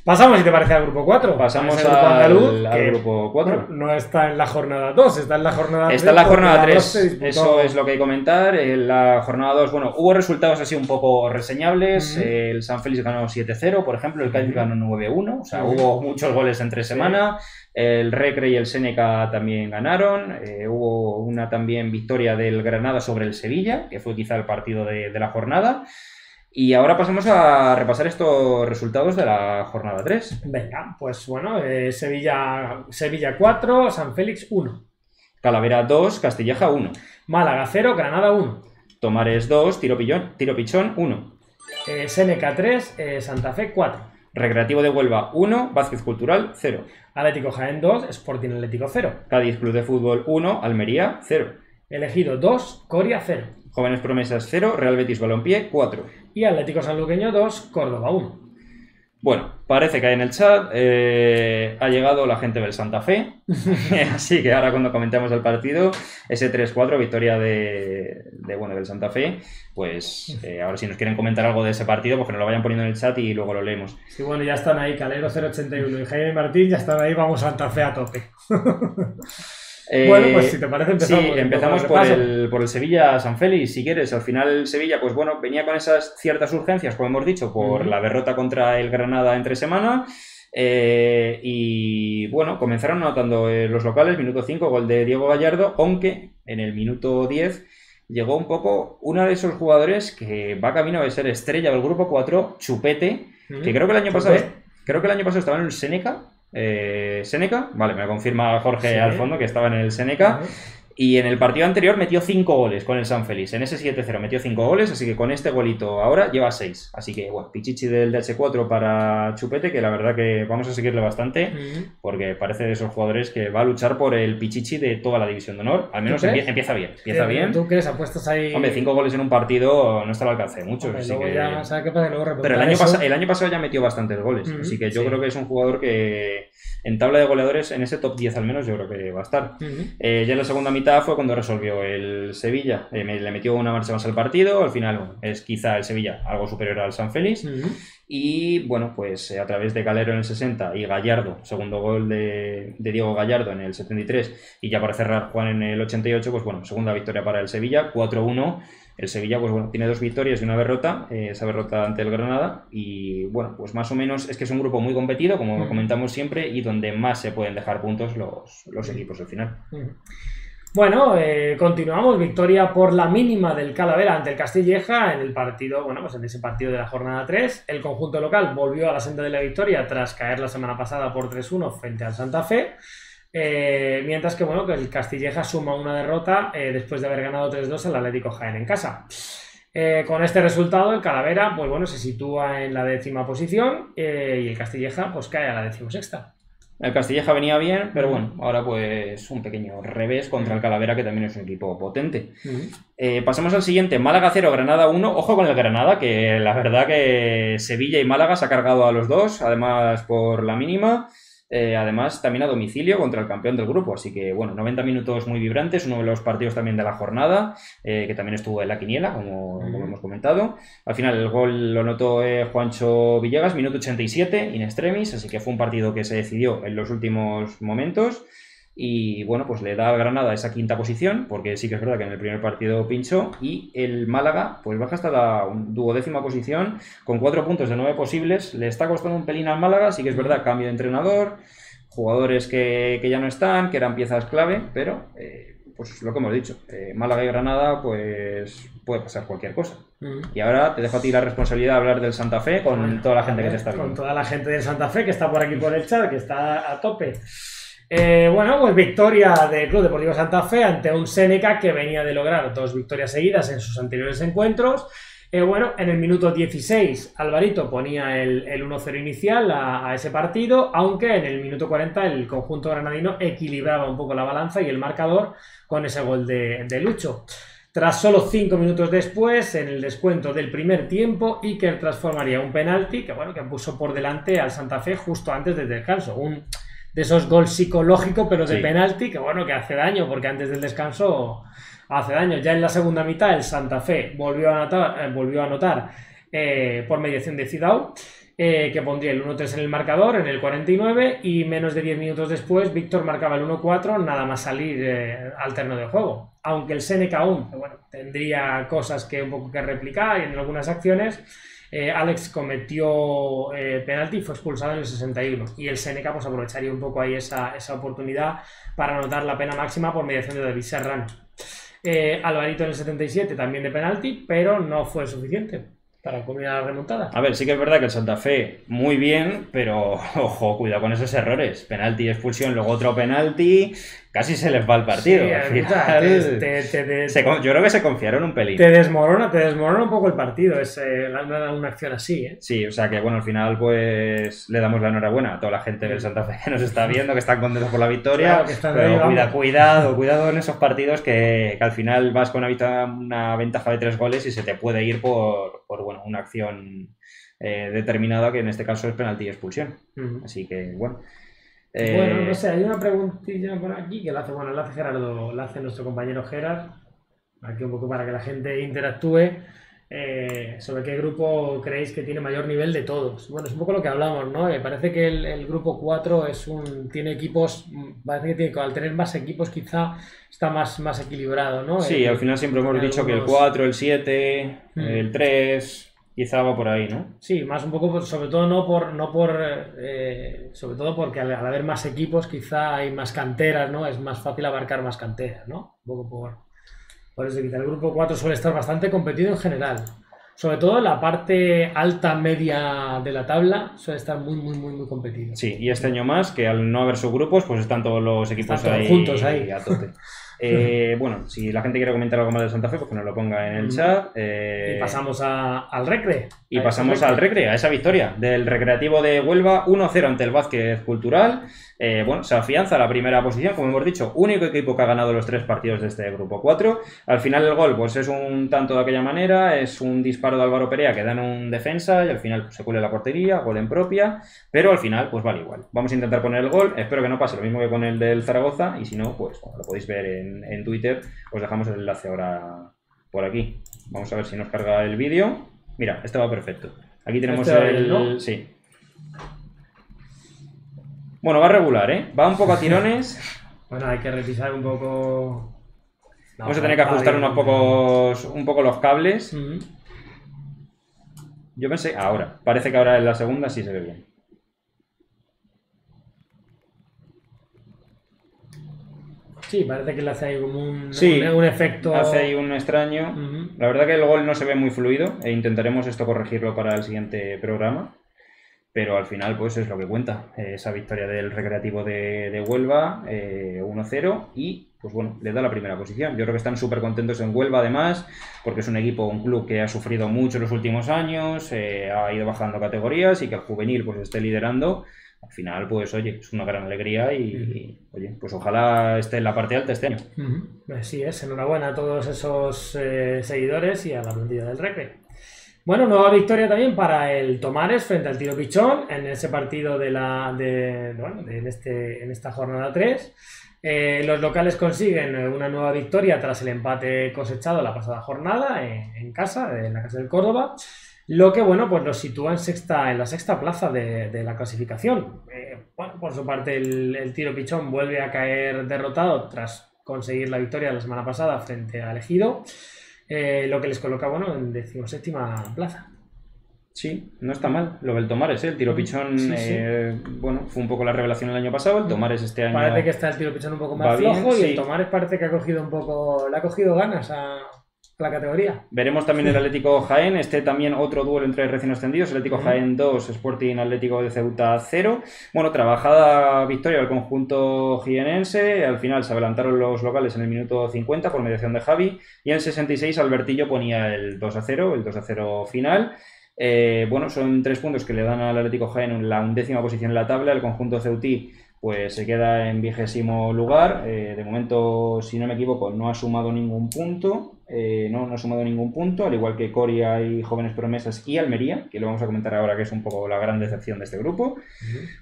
Pasamos, si te parece, al grupo 4. Pasamos el grupo al- andaluz, al que, grupo cuatro. bueno, no está en la jornada 2, está en la jornada 3. Está en la jornada porque 3, dos se disputó- eso es lo que hay que comentar. En la jornada 2, bueno, hubo resultados así un poco reseñables. El San Félix ganó 7-0, por ejemplo, el Cádiz ganó 9-1, o sea, hubo muchos goles entre semana. El Recre y el Seneca también ganaron. Eh, hubo una también victoria del Granada sobre el Sevilla, que fue quizá el partido de, de la jornada. Y ahora pasamos a repasar estos resultados de la jornada 3. Venga, pues bueno, eh, Sevilla, Sevilla 4, San Félix 1. Calavera 2, Castilleja 1. Málaga 0, Granada 1. Tomares 2, Tiro, Pillón- Tiro Pichón 1. Eh, Seneca 3, eh, Santa Fe 4. Recreativo de Huelva 1, Vázquez Cultural 0. Atlético Jaén 2, Sporting Atlético 0. Cádiz Club de Fútbol 1, Almería 0. Elegido 2, Coria 0. Jóvenes Promesas 0, Real Betis Balompié 4. Y Atlético Sanluqueño 2, Córdoba 1. Bueno, parece que hay en el chat eh, ha llegado la gente del Santa Fe, así que ahora cuando comentamos el partido, ese 3-4, victoria de, de, bueno, del Santa Fe, pues eh, ahora si nos quieren comentar algo de ese partido, pues que nos lo vayan poniendo en el chat y luego lo leemos. Sí, bueno, ya están ahí, Calero 081 y Jaime Martín ya están ahí, vamos Santa Fe a tope. Eh, bueno, pues si te parece empezamos. Sí, empezamos por el por el Sevilla San Félix, si quieres. Al final Sevilla, pues bueno, venía con esas ciertas urgencias, como hemos dicho, por la derrota contra el Granada entre semana. Eh, y bueno, comenzaron anotando eh, los locales, minuto 5, gol de Diego Gallardo, aunque en el minuto 10 llegó un poco uno de esos jugadores que va camino de ser estrella del grupo 4, Chupete, que creo que el año pasado creo que el año pasado estaba en el Seneca. Eh, Seneca, vale, me lo confirma Jorge Sí. al fondo que estaba en el Seneca. Y en el partido anterior metió 5 goles con el San Félix. En ese 7-0 metió 5 goles, así que con este golito ahora lleva 6. Así que, bueno, Pichichi del DH4 para Chupete, que la verdad que vamos a seguirle bastante, porque parece de esos jugadores que va a luchar por el Pichichi de toda la división de honor. Al menos empieza bien. Empieza Eh, bien. ¿Tú crees? Apuestos ahí. Hombre, 5 goles en un partido no está al alcance de muchos. Hombre, así que... ya, ¿sabes qué pasa? Luego Pero el año, el año pasado ya metió bastantes goles, así que yo sí. creo que es un jugador que en tabla de goleadores, en ese top 10 al menos, yo creo que va a estar. Eh, ya en la segunda mitad fue cuando resolvió el Sevilla. Eh, le metió una marcha más al partido. Al final es quizá el Sevilla algo superior al San Félix. Ujú. Y bueno, pues eh, a través de Calero en el 60 y Gallardo, segundo gol de, de Diego Gallardo en el 73 y ya para cerrar Juan en el 88, pues bueno, segunda victoria para el Sevilla, 4-1. El Sevilla, pues bueno, tiene dos victorias y una derrota, eh, esa derrota ante el Granada y bueno, pues más o menos es que es un grupo muy competido, como comentamos siempre, y donde más se pueden dejar puntos los, los equipos al final. Bueno, eh, continuamos. Victoria por la mínima del Calavera ante el Castilleja en el partido, bueno, pues en ese partido de la jornada 3. El conjunto local volvió a la senda de la victoria tras caer la semana pasada por 3-1 frente al Santa Fe. Eh, mientras que, bueno, que el Castilleja suma una derrota eh, después de haber ganado 3-2 al Atlético Jaén en casa. Con este resultado, el Calavera, pues bueno, se sitúa en la décima posición y el Castilleja, pues cae a la decimosexta. El Castilleja venía bien, pero bueno, ahora pues un pequeño revés contra el Calavera, que también es un equipo potente. Eh, pasamos al siguiente, Málaga 0, Granada 1. Ojo con el Granada, que la verdad que Sevilla y Málaga se ha cargado a los dos, además por la mínima. Eh, además, también a domicilio contra el campeón del grupo. Así que, bueno, 90 minutos muy vibrantes, uno de los partidos también de la jornada, eh, que también estuvo en la quiniela, como, hemos comentado. Al final, el gol lo notó eh, Juancho Villegas, minuto 87, in extremis, así que fue un partido que se decidió en los últimos momentos. Y bueno, pues le da a Granada esa quinta posición, porque sí que es verdad que en el primer partido pinchó. Y el Málaga, pues baja hasta la duodécima posición, con cuatro puntos de nueve posibles. Le está costando un pelín al Málaga, sí que es verdad, cambio de entrenador, jugadores que, ya no están, que eran piezas clave, pero eh, pues lo que hemos dicho, eh, Málaga y Granada, pues puede pasar cualquier cosa. Y ahora te dejo a ti la responsabilidad de hablar del Santa Fe con toda la gente que te está viendo. Con toda la gente del Santa Fe que está por aquí por el chat, que está a tope. Eh, bueno, pues victoria del Club Deportivo Santa Fe ante un Seneca que venía de lograr dos victorias seguidas en sus anteriores encuentros. Eh, bueno, en el minuto 16 Alvarito ponía el, 1-0 inicial a, ese partido, aunque en el minuto 40 el conjunto granadino equilibraba un poco la balanza y el marcador con ese gol de, Lucho. Tras solo 5 minutos después, en el descuento del primer tiempo, Iker transformaría un penalti que, bueno, que puso por delante al Santa Fe justo antes del descanso. Un, de esos gols psicológicos, pero de penalti, que bueno, que hace daño, porque antes del descanso hace daño. Ya en la segunda mitad el Santa Fe volvió a anotar, eh, volvió a anotar eh, por mediación de Cidao, eh, que pondría el 1-3 en el marcador en el 49 y menos de 10 minutos después Víctor marcaba el 1-4 nada más salir al terreno de juego. Aunque el Seneca aún bueno, tendría cosas que un poco que replicar en algunas acciones, eh, Alex cometió eh, penalti y fue expulsado en el 61. Y el Seneca pues aprovecharía un poco ahí esa, oportunidad para anotar la pena máxima por mediación de David Serrano. Eh, Alvarito en el 77 también de penalti, pero no fue suficiente para culminar la remontada. A ver, sí que es verdad que el Santa Fe muy bien, pero ojo, cuidado con esos errores. Penalti, expulsión, luego otro penalti casi se les va el partido. yo creo que se confiaron un pelín. Te desmorona, te desmorona un poco el partido, es eh, una, acción así. ¿eh? Sí, o sea que bueno, al final pues le damos la enhorabuena a toda la gente del Santa Fe que nos está viendo, que están contentos por la victoria. pero cuidado, cuidado en esos partidos que, al final vas con una, una, ventaja de tres goles y se te puede ir por, bueno, una acción eh, determinada que en este caso es penalti y expulsión. Así que bueno. Bueno, no eh, sé, hay una preguntilla por aquí que la hace, bueno, la hace Gerardo, la hace nuestro compañero Gerard, aquí un poco para que la gente interactúe. Eh, sobre qué grupo creéis que tiene mayor nivel de todos. Bueno, es un poco lo que hablamos, ¿no? Eh, parece que el, grupo 4 es un, tiene equipos, parece que tiene, al tener más equipos quizá está más, más equilibrado, ¿no? Sí, al final siempre hemos dicho que el 4, el 7, mm. el 3, Quizá va por ahí, ¿no? Sí, más un poco, sobre todo no por, no por, eh, sobre todo porque al, haber más equipos quizá hay más canteras, ¿no? Es más fácil abarcar más canteras, ¿no? Un poco por, por eso quizá el grupo 4 suele estar bastante competido en general. Sobre todo la parte alta media de la tabla suele estar muy, muy, muy, muy competido. Sí, y este año más, que al no haber subgrupos, pues están todos los equipos ahí, juntos ahí. a tope. Eh, bueno, si la gente quiere comentar algo más de Santa Fe, pues que nos lo ponga en el chat. Eh, y pasamos al Recre. Y pasamos al Recre, a esa victoria del Recreativo de Huelva, 1-0 ante el Vázquez Cultural. Eh, bueno, se afianza la primera posición, como hemos dicho, único equipo que ha ganado los tres partidos de este grupo 4. Al final el gol, pues es un tanto de aquella manera, es un disparo de Álvaro Perea que da en un defensa y al final pues, se cuele la portería, gol en propia, pero al final pues vale igual. Vamos a intentar poner el gol, espero que no pase lo mismo que con el del Zaragoza y si no, pues lo podéis ver en, en Twitter, os dejamos el enlace ahora por aquí. Vamos a ver si nos carga el vídeo. Mira, este va perfecto. Aquí tenemos este el... Sí, bueno, va a regular, ¿eh? Va un poco a tirones. bueno, hay que revisar un poco. Vamos a tener que ajustar unos pocos, un poco los cables. Yo pensé, ahora, parece que ahora en la segunda sí se ve bien. Sí, parece que le hace ahí como un, un, efecto. Hace ahí un extraño. La verdad que el gol no se ve muy fluido e intentaremos esto corregirlo para el siguiente programa. Pero al final pues es lo que cuenta, eh, esa victoria del Recreativo de, de Huelva, 1-0 y pues bueno, le da la primera posición. Yo creo que están súper contentos en Huelva además, porque es un equipo, un club que ha sufrido mucho en los últimos años, ha ido bajando categorías y que el juvenil pues esté liderando al final, pues oye, es una gran alegría y, oye, pues ojalá esté en la parte alta este año. Así es, enhorabuena a todos esos eh, seguidores y a la plantilla del Recre. Bueno, nueva victoria también para el Tomares frente al Tiro Pichón en ese partido de la de, bueno, de en, este, en esta jornada 3. Eh, los locales consiguen una nueva victoria tras el empate cosechado la pasada jornada en, casa, en la casa del Córdoba. Lo que, bueno, pues lo sitúa en, sexta, en la sexta plaza de, la clasificación. Eh, bueno, por su parte, el, tiro pichón vuelve a caer derrotado tras conseguir la victoria la semana pasada frente al Ejido, eh, lo que les coloca, bueno, en decimoséptima plaza. Sí, no está mal. Lo del Tomares, ¿eh? el tiro pichón, eh, bueno, fue un poco la revelación el año pasado. El Tomares este año. Parece que está el tiro pichón un poco más flojo y el Tomares parece que ha cogido un poco, le ha cogido ganas a, la categoría. Veremos también el Atlético Jaén, este también otro duelo entre recién ascendidos, Atlético Jaén 2, Sporting Atlético de Ceuta 0. Bueno, trabajada victoria del conjunto jienense, al final se adelantaron los locales en el minuto 50 por mediación de Javi y en el 66 Albertillo ponía el 2 a 0, el 2 a 0 final. Eh, bueno, son tres puntos que le dan al Atlético Jaén la undécima posición en la tabla, el conjunto ceutí pues se queda en vigésimo lugar. Eh, de momento, si no me equivoco, no ha sumado ningún punto. Eh, no, no ha sumado ningún punto, al igual que Coria y Jóvenes Promesas y Almería, que lo vamos a comentar ahora, que es un poco la gran decepción de este grupo.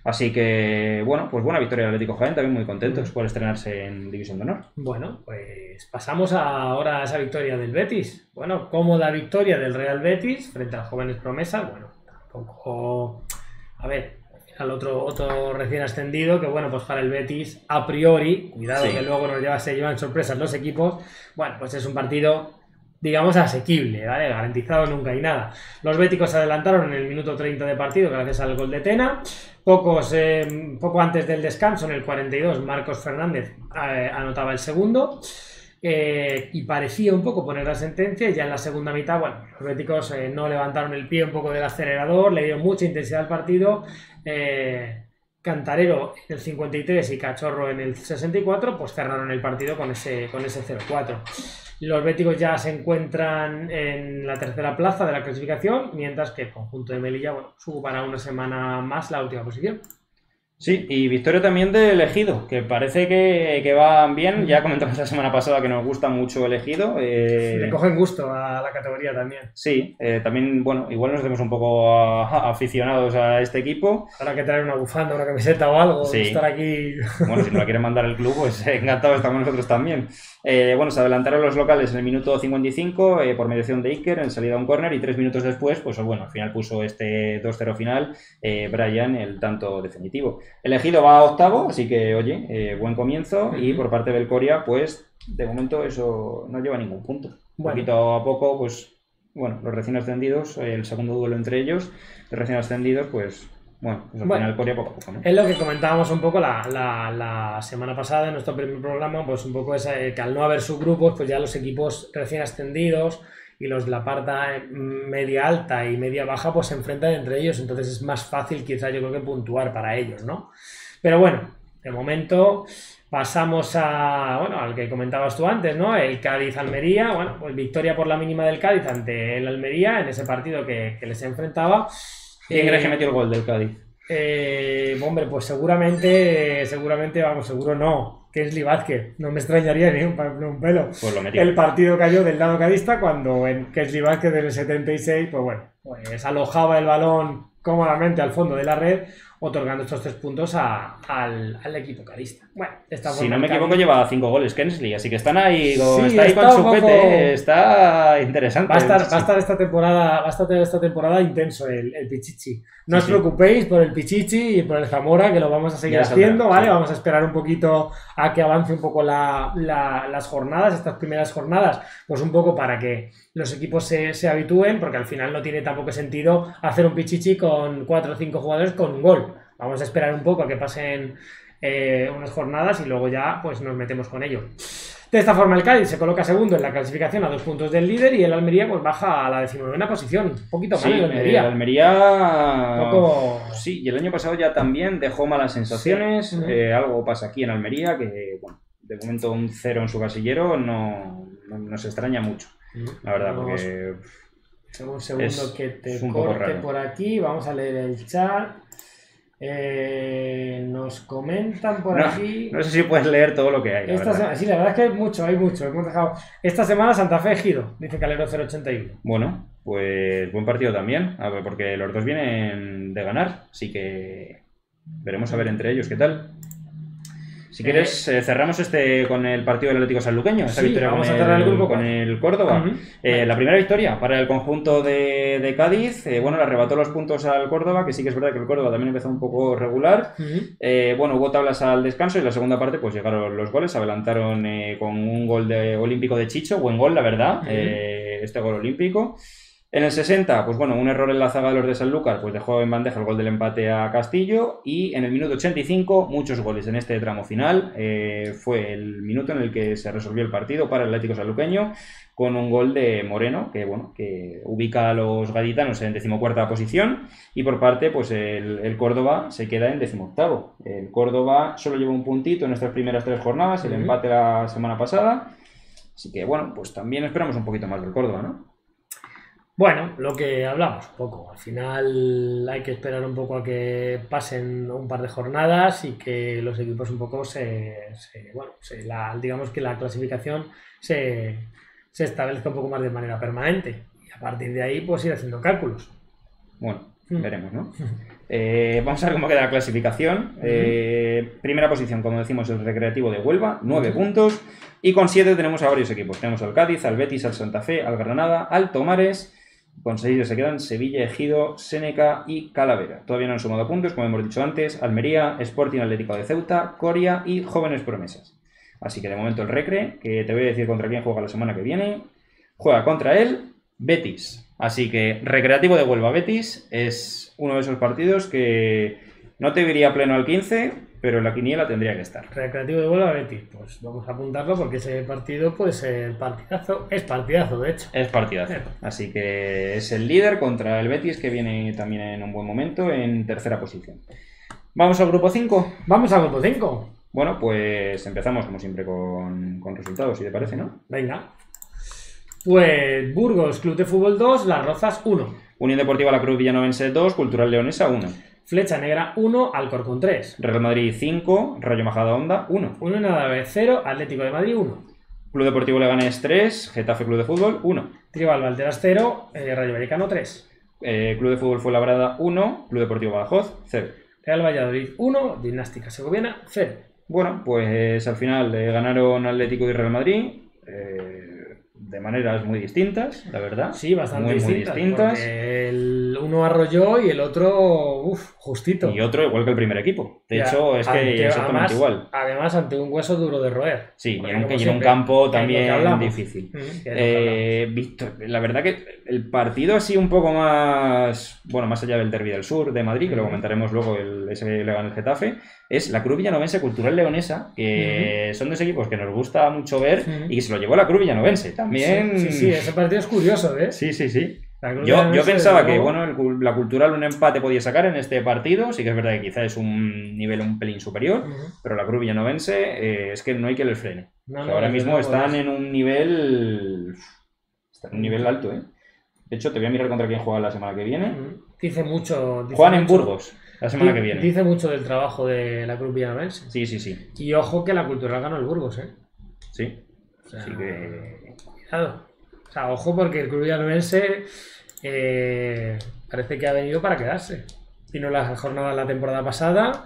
Así que, bueno, pues buena victoria del Atlético Jaén, también muy contentos por estrenarse en División de Honor. Bueno, pues pasamos ahora a esa victoria del Betis. Bueno, cómoda victoria del Real Betis frente a Jóvenes Promesas. Bueno, tampoco. A ver, al otro, otro recién ascendido, que bueno, pues para el Betis, a priori, cuidado que luego nos lleva, se llevan sorpresas los equipos, bueno, pues es un partido, digamos, asequible, ¿vale? Garantizado nunca hay nada. Los béticos se adelantaron en el minuto 30 de partido gracias al gol de Tena. Pocos, eh, poco antes del descanso, en el 42, Marcos Fernández eh, anotaba el segundo. Eh, y parecía un poco poner la sentencia. Ya en la segunda mitad, bueno, los béticos no levantaron el pie un poco del acelerador, le dio mucha intensidad al partido eh, Cantarero en el 53 y Cachorro en el 64, pues cerraron el partido con ese, con ese 0-4. Los béticos ya se encuentran en la tercera plaza de la clasificación, mientras que el conjunto de Melilla bueno, para una semana más la última posición. Sí, y victoria también de elegido, que parece que, que van bien. Ya comentamos la semana pasada que nos gusta mucho elegido. Eh... Le cogen gusto a la categoría también. Sí, eh, también, bueno, igual nos hacemos un poco aficionados a este equipo. Habrá que traer una bufanda, una camiseta o algo, sí. estar aquí. Bueno, si nos la quieren mandar el club, pues encantado estamos nosotros también. Eh, bueno, se adelantaron los locales en el minuto 55 eh, por mediación de Iker en salida a un córner y tres minutos después, pues bueno, al final puso este 2-0 final eh, Brian el tanto definitivo. Elegido va a octavo, así que oye, buen comienzo y por parte del Coria, pues de momento eso no lleva ningún punto. Un Poquito a poco, pues bueno, los recién ascendidos, el segundo duelo entre ellos, los recién ascendidos, pues bueno, pues al final Corea poco a poco, ¿no? Es lo que comentábamos un poco la, la, semana pasada en nuestro primer programa, pues un poco es que al no haber subgrupos, pues ya los equipos recién ascendidos y los de la parte media alta y media baja, pues se enfrentan entre ellos, entonces es más fácil quizá yo creo que puntuar para ellos, ¿no? Pero bueno, de momento pasamos a, bueno, al que comentabas tú antes, ¿no? El Cádiz-Almería, bueno, pues victoria por la mínima del Cádiz ante el Almería en ese partido que, que les enfrentaba. ¿Quién crees que metió el gol del Cádiz? Eh, hombre, pues seguramente, seguramente, vamos, seguro no. Que es Vázquez. No me extrañaría ni un, un pelo. Pues lo el partido cayó del lado cadista cuando en Kesley Vázquez del 76, pues bueno, pues alojaba el balón cómodamente al fondo de la red otorgando estos tres puntos al, equipo carista. Bueno, Si no me equivoco, lleva cinco goles Kensley, así que están ahí, está ahí con su pete, está interesante. Va a, estar, va a estar esta temporada, va a estar esta temporada intenso el, el Pichichi. No os preocupéis por el Pichichi y por el Zamora, que lo vamos a seguir haciendo, ¿vale? Vamos a esperar un poquito a que avance un poco las jornadas, estas primeras jornadas, pues un poco para que los equipos se, se habitúen, porque al final no tiene tampoco sentido hacer un Pichichi con cuatro o cinco jugadores con un gol. Vamos a esperar un poco a que pasen eh, unas jornadas y luego ya pues nos metemos con ello. De esta forma el Cádiz se coloca segundo en la clasificación a dos puntos del líder y el Almería pues baja a la decimonovena posición. Un poquito mal Sí, el Almería. el Almería. Un poco- Sí, y el año pasado ya también dejó malas sensaciones. Sí. Eh, algo pasa aquí en Almería que, bueno, de momento un cero en su casillero no, no nos extraña mucho, la verdad, Vamos, porque. Un segundo es- que te corte por aquí. Vamos a leer el chat. Eh, nos comentan por No, aquí. No sé si puedes leer todo lo que hay. la Esta verdad. semana, sí, la verdad es que hay mucho, hay mucho. Hemos dejado. Esta semana Santa Fe Ejido, dice Calero 081. Bueno, pues buen partido también, a ver, porque los dos vienen de ganar, así que veremos a ver entre ellos qué tal. Si Eh, quieres, eh, cerramos este con el partido del Atlético Sanluqueño, esa Sí, victoria vamos con, a cerrar el grupo con el Córdoba. Eh, la primera victoria para el conjunto de, de Cádiz, eh, bueno, le arrebató los puntos al Córdoba, que sí que es verdad que el Córdoba también empezó un poco regular. Eh, bueno, hubo tablas al descanso y la segunda parte pues llegaron los goles, se adelantaron eh, con un gol de, olímpico de Chicho, buen gol la verdad, eh, este gol olímpico. En el 60, pues bueno, un error en la zaga de los de Sanlúcar, pues dejó en bandeja el gol del empate a Castillo y en el minuto 85 muchos goles en este tramo final. Eh, fue el minuto en el que se resolvió el partido para el Atlético Sanluqueño con un gol de Moreno, que bueno, que ubica a los gaditanos en decimocuarta posición y por parte, pues el, el Córdoba se queda en decimoctavo. El Córdoba solo lleva un puntito en estas primeras tres jornadas, el empate la semana pasada. Así que bueno, pues también esperamos un poquito más del Córdoba, ¿no? Bueno, lo que hablamos un poco. Al final hay que esperar un poco a que pasen un par de jornadas y que los equipos un poco se, se- bueno, se la, digamos que la clasificación se, se establezca un poco más de manera permanente. Y a partir de ahí, pues ir haciendo cálculos. Bueno, Mm. veremos, ¿no? Eh, vamos a ver cómo queda la clasificación. Eh, primera posición, como decimos, el Recreativo de Huelva, nueve puntos. Y con siete tenemos a varios equipos. Tenemos al Cádiz, al Betis, al Santa Fe, al Granada, al Tomares. Con seis se quedan Sevilla, Ejido, Séneca y Calavera. Todavía no han sumado puntos, como hemos dicho antes, Almería, Sporting Atlético de Ceuta, Coria y Jóvenes Promesas. Así que de momento el Recre, que te voy a decir contra quién juega la semana que viene, juega contra él Betis. Así que Recreativo de Huelva Betis es uno de esos partidos que no te diría pleno al 15, pero la quiniela tendría que estar. Recreativo de Huelva Betis. Pues vamos a apuntarlo porque ese partido puede ser partidazo. Es partidazo, de hecho. Es partidazo. Así que es el líder contra el Betis que viene también en un buen momento en tercera posición. Vamos al grupo 5. Vamos al grupo 5. Bueno, pues empezamos como siempre con, con resultados, si te parece, ¿no? Venga. Pues Burgos, Club de Fútbol 2, Las Rozas 1. Unión Deportiva La Cruz Villanovense 2, Cultural Leonesa 1. Flecha Negra 1, Alcorcón 3. Real Madrid 5, Rayo Majada Onda 1. 1 en Alavés 0, Atlético de Madrid 1. Club Deportivo Leganés 3, Getafe Club de Fútbol 1. Tribal Valderas 0, eh, Rayo Vallecano 3. Eh, Club de Fútbol Fuenlabrada 1, Club Deportivo Badajoz 0. Real Valladolid 1, Dinástica Segoviana 0. Bueno, pues al final eh, ganaron Atlético y Real Madrid eh, de maneras muy distintas, la verdad. Sí, bastante muy, muy distintas. distintas. porque el uno arrolló y el otro, uff, justito. Y otro igual que el primer equipo. De Ya, hecho, es que exactamente además, igual. Además, ante un hueso duro de roer. Sí, y en un, campo también difícil. Hablamos. Eh, Víctor, la verdad que el partido así un poco más, bueno, más allá del Derby del Sur de Madrid, que lo comentaremos luego, el, ese le gana el Getafe, es la Cruz Villanovense Cultural Leonesa, que son dos equipos que nos gusta mucho ver y que se lo llevó la Cruz Villanovense. También... Sí, sí, sí, ese partido es curioso, ¿eh? Sí, sí, sí. Yo, pensaba que bueno, el la cultural un empate podía sacar en este partido, sí que es verdad que quizá es un nivel un pelín superior, pero la Cruz Villanovense eh, es que no hay que le frene. No, O sea, no, ahora mismo están es- en un nivel. Están en un nivel alto, ¿eh? De hecho, te voy a mirar contra quién juega la semana que viene. Dice mucho. dice Juegan en Burgos la semana que viene. Dice mucho del trabajo de la Cruz Villanovense. Sí, sí, sí. Y ojo que la cultural ganó el Burgos, ¿eh? Sí. O sea, Así que. Cuidado. O sea, ojo porque el Club Villanovense eh, parece que ha venido para quedarse. Vino la jornada la temporada pasada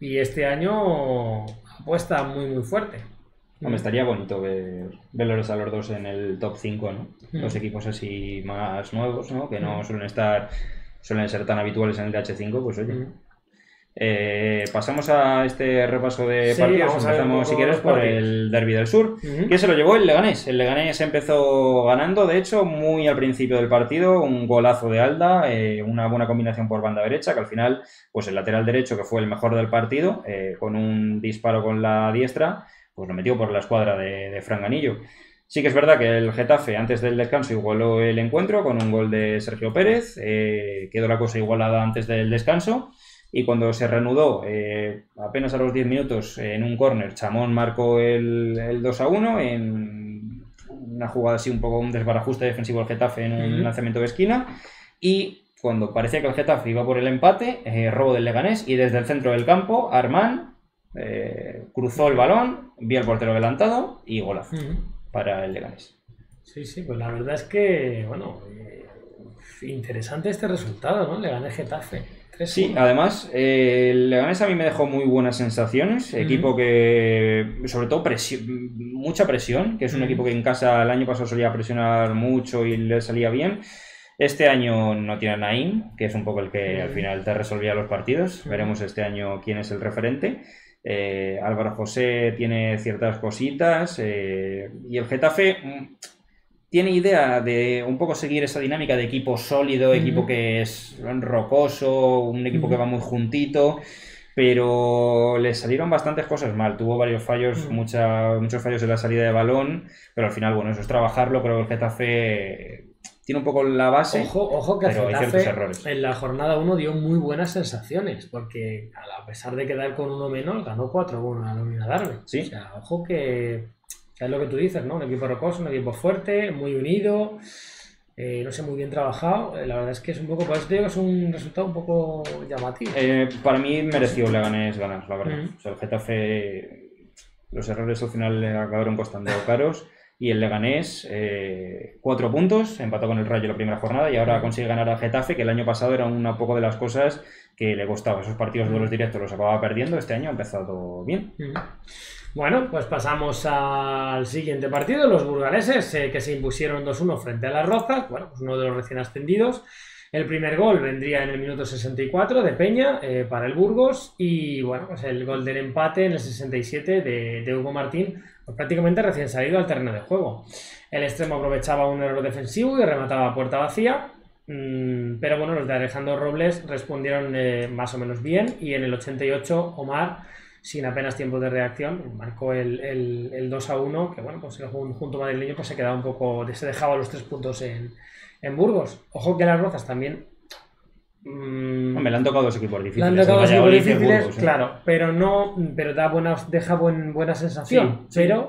y este año apuesta muy, muy fuerte. Hombre, estaría bonito ver, verlos a los dos en el top 5, ¿no? Mm. Los equipos así más nuevos, ¿no? Que no Mm. suelen estar. Suelen ser tan habituales en el DH5, pues oye. Mm. Eh, pasamos a este repaso de Sí, partidos. Empezamos, poco si quieres, por el Derby del Sur. Ujú. que se lo llevó el Leganés. El Leganés empezó ganando, de hecho, muy al principio del partido, un golazo de Alda, eh, una buena combinación por banda derecha, que al final, pues el lateral derecho, que fue el mejor del partido, eh, con un disparo con la diestra, pues lo metió por la escuadra de, de Franganillo. Sí que es verdad que el Getafe antes del descanso igualó el encuentro con un gol de Sergio Pérez, quedó la cosa igualada antes del descanso y cuando se reanudó, eh, apenas a los 10 minutos, en un córner, Chamón marcó el, el 2 a 1 en una jugada así un poco un desbarajuste defensivo del Getafe en un lanzamiento de esquina y cuando parecía que el Getafe iba por el empate, eh, robo del Leganés y desde el centro del campo, Armán eh, cruzó el balón, vio al portero adelantado y golazo para el Leganés. Sí, sí, pues la verdad es que, bueno, eh, interesante este resultado, ¿no? Le gané Getafe. 3-1. Sí, además, eh, el Leganés a mí me dejó muy buenas sensaciones. Equipo que, sobre todo, presión, mucha presión, que es un equipo que en casa el año pasado solía presionar mucho y le salía bien. Este año no tiene a Naim, que es un poco el que al final te resolvía los partidos. Veremos este año quién es el referente. Eh, Álvaro José tiene ciertas cositas eh, y el Getafe mm, tiene idea de un poco seguir esa dinámica de equipo sólido, equipo que es rocoso, un equipo que va muy juntito, pero le salieron bastantes cosas mal. Tuvo varios fallos, mucha- muchos fallos en la salida de balón, pero al final, bueno, eso es trabajarlo. Creo que el Getafe tiene un poco la base. Ojo, ojo que pero hay Getafe ciertos errores. en la jornada 1 dio muy buenas sensaciones, porque a pesar de quedar con uno menos, ganó 4-1 a Lomina Darbe. Sí. O sea, ojo que es lo que tú dices, ¿no? Un equipo rocoso, un equipo fuerte, muy unido, eh, no sé, muy bien trabajado. Eh, La verdad es que es un poco, por eso te digo que es un resultado un poco llamativo. Eh, para mí mereció Leganés ganar, la verdad. O sea, el Getafe, los errores al final le acabaron costando caros. Y el Leganés, eh, cuatro puntos, empató con el Rayo la primera jornada y ahora consigue ganar al Getafe, que el año pasado era una poco de las cosas que le costaba. Esos partidos de los directos los acababa perdiendo, este año ha empezado bien. Bueno, pues pasamos al siguiente partido, los burgaleses eh, que se impusieron 2-1 frente a las Rozas, bueno, pues uno de los recién ascendidos. El primer gol vendría en el minuto 64 de Peña eh, para el Burgos y bueno, pues el gol del empate en el 67 de, de Hugo Martín, pues prácticamente recién salido al terreno de juego. El extremo aprovechaba un error defensivo y remataba a puerta vacía, mm, pero bueno, los de Alejandro Robles respondieron eh, más o menos bien y en el 88 Omar sin apenas tiempo de reacción, marcó el, el, el 2 a 1, que bueno, pues el conjunto madrileño pues se quedaba un poco, se dejaba los tres puntos en, en Burgos. Ojo que las Rozas también... mm, Hombre, le han tocado dos equipos le difíciles. han tocado equipos Valladolid y el difíciles, Burgos, ¿eh? claro, pero no, pero da buena, deja buen, buena sensación, Sí, sí.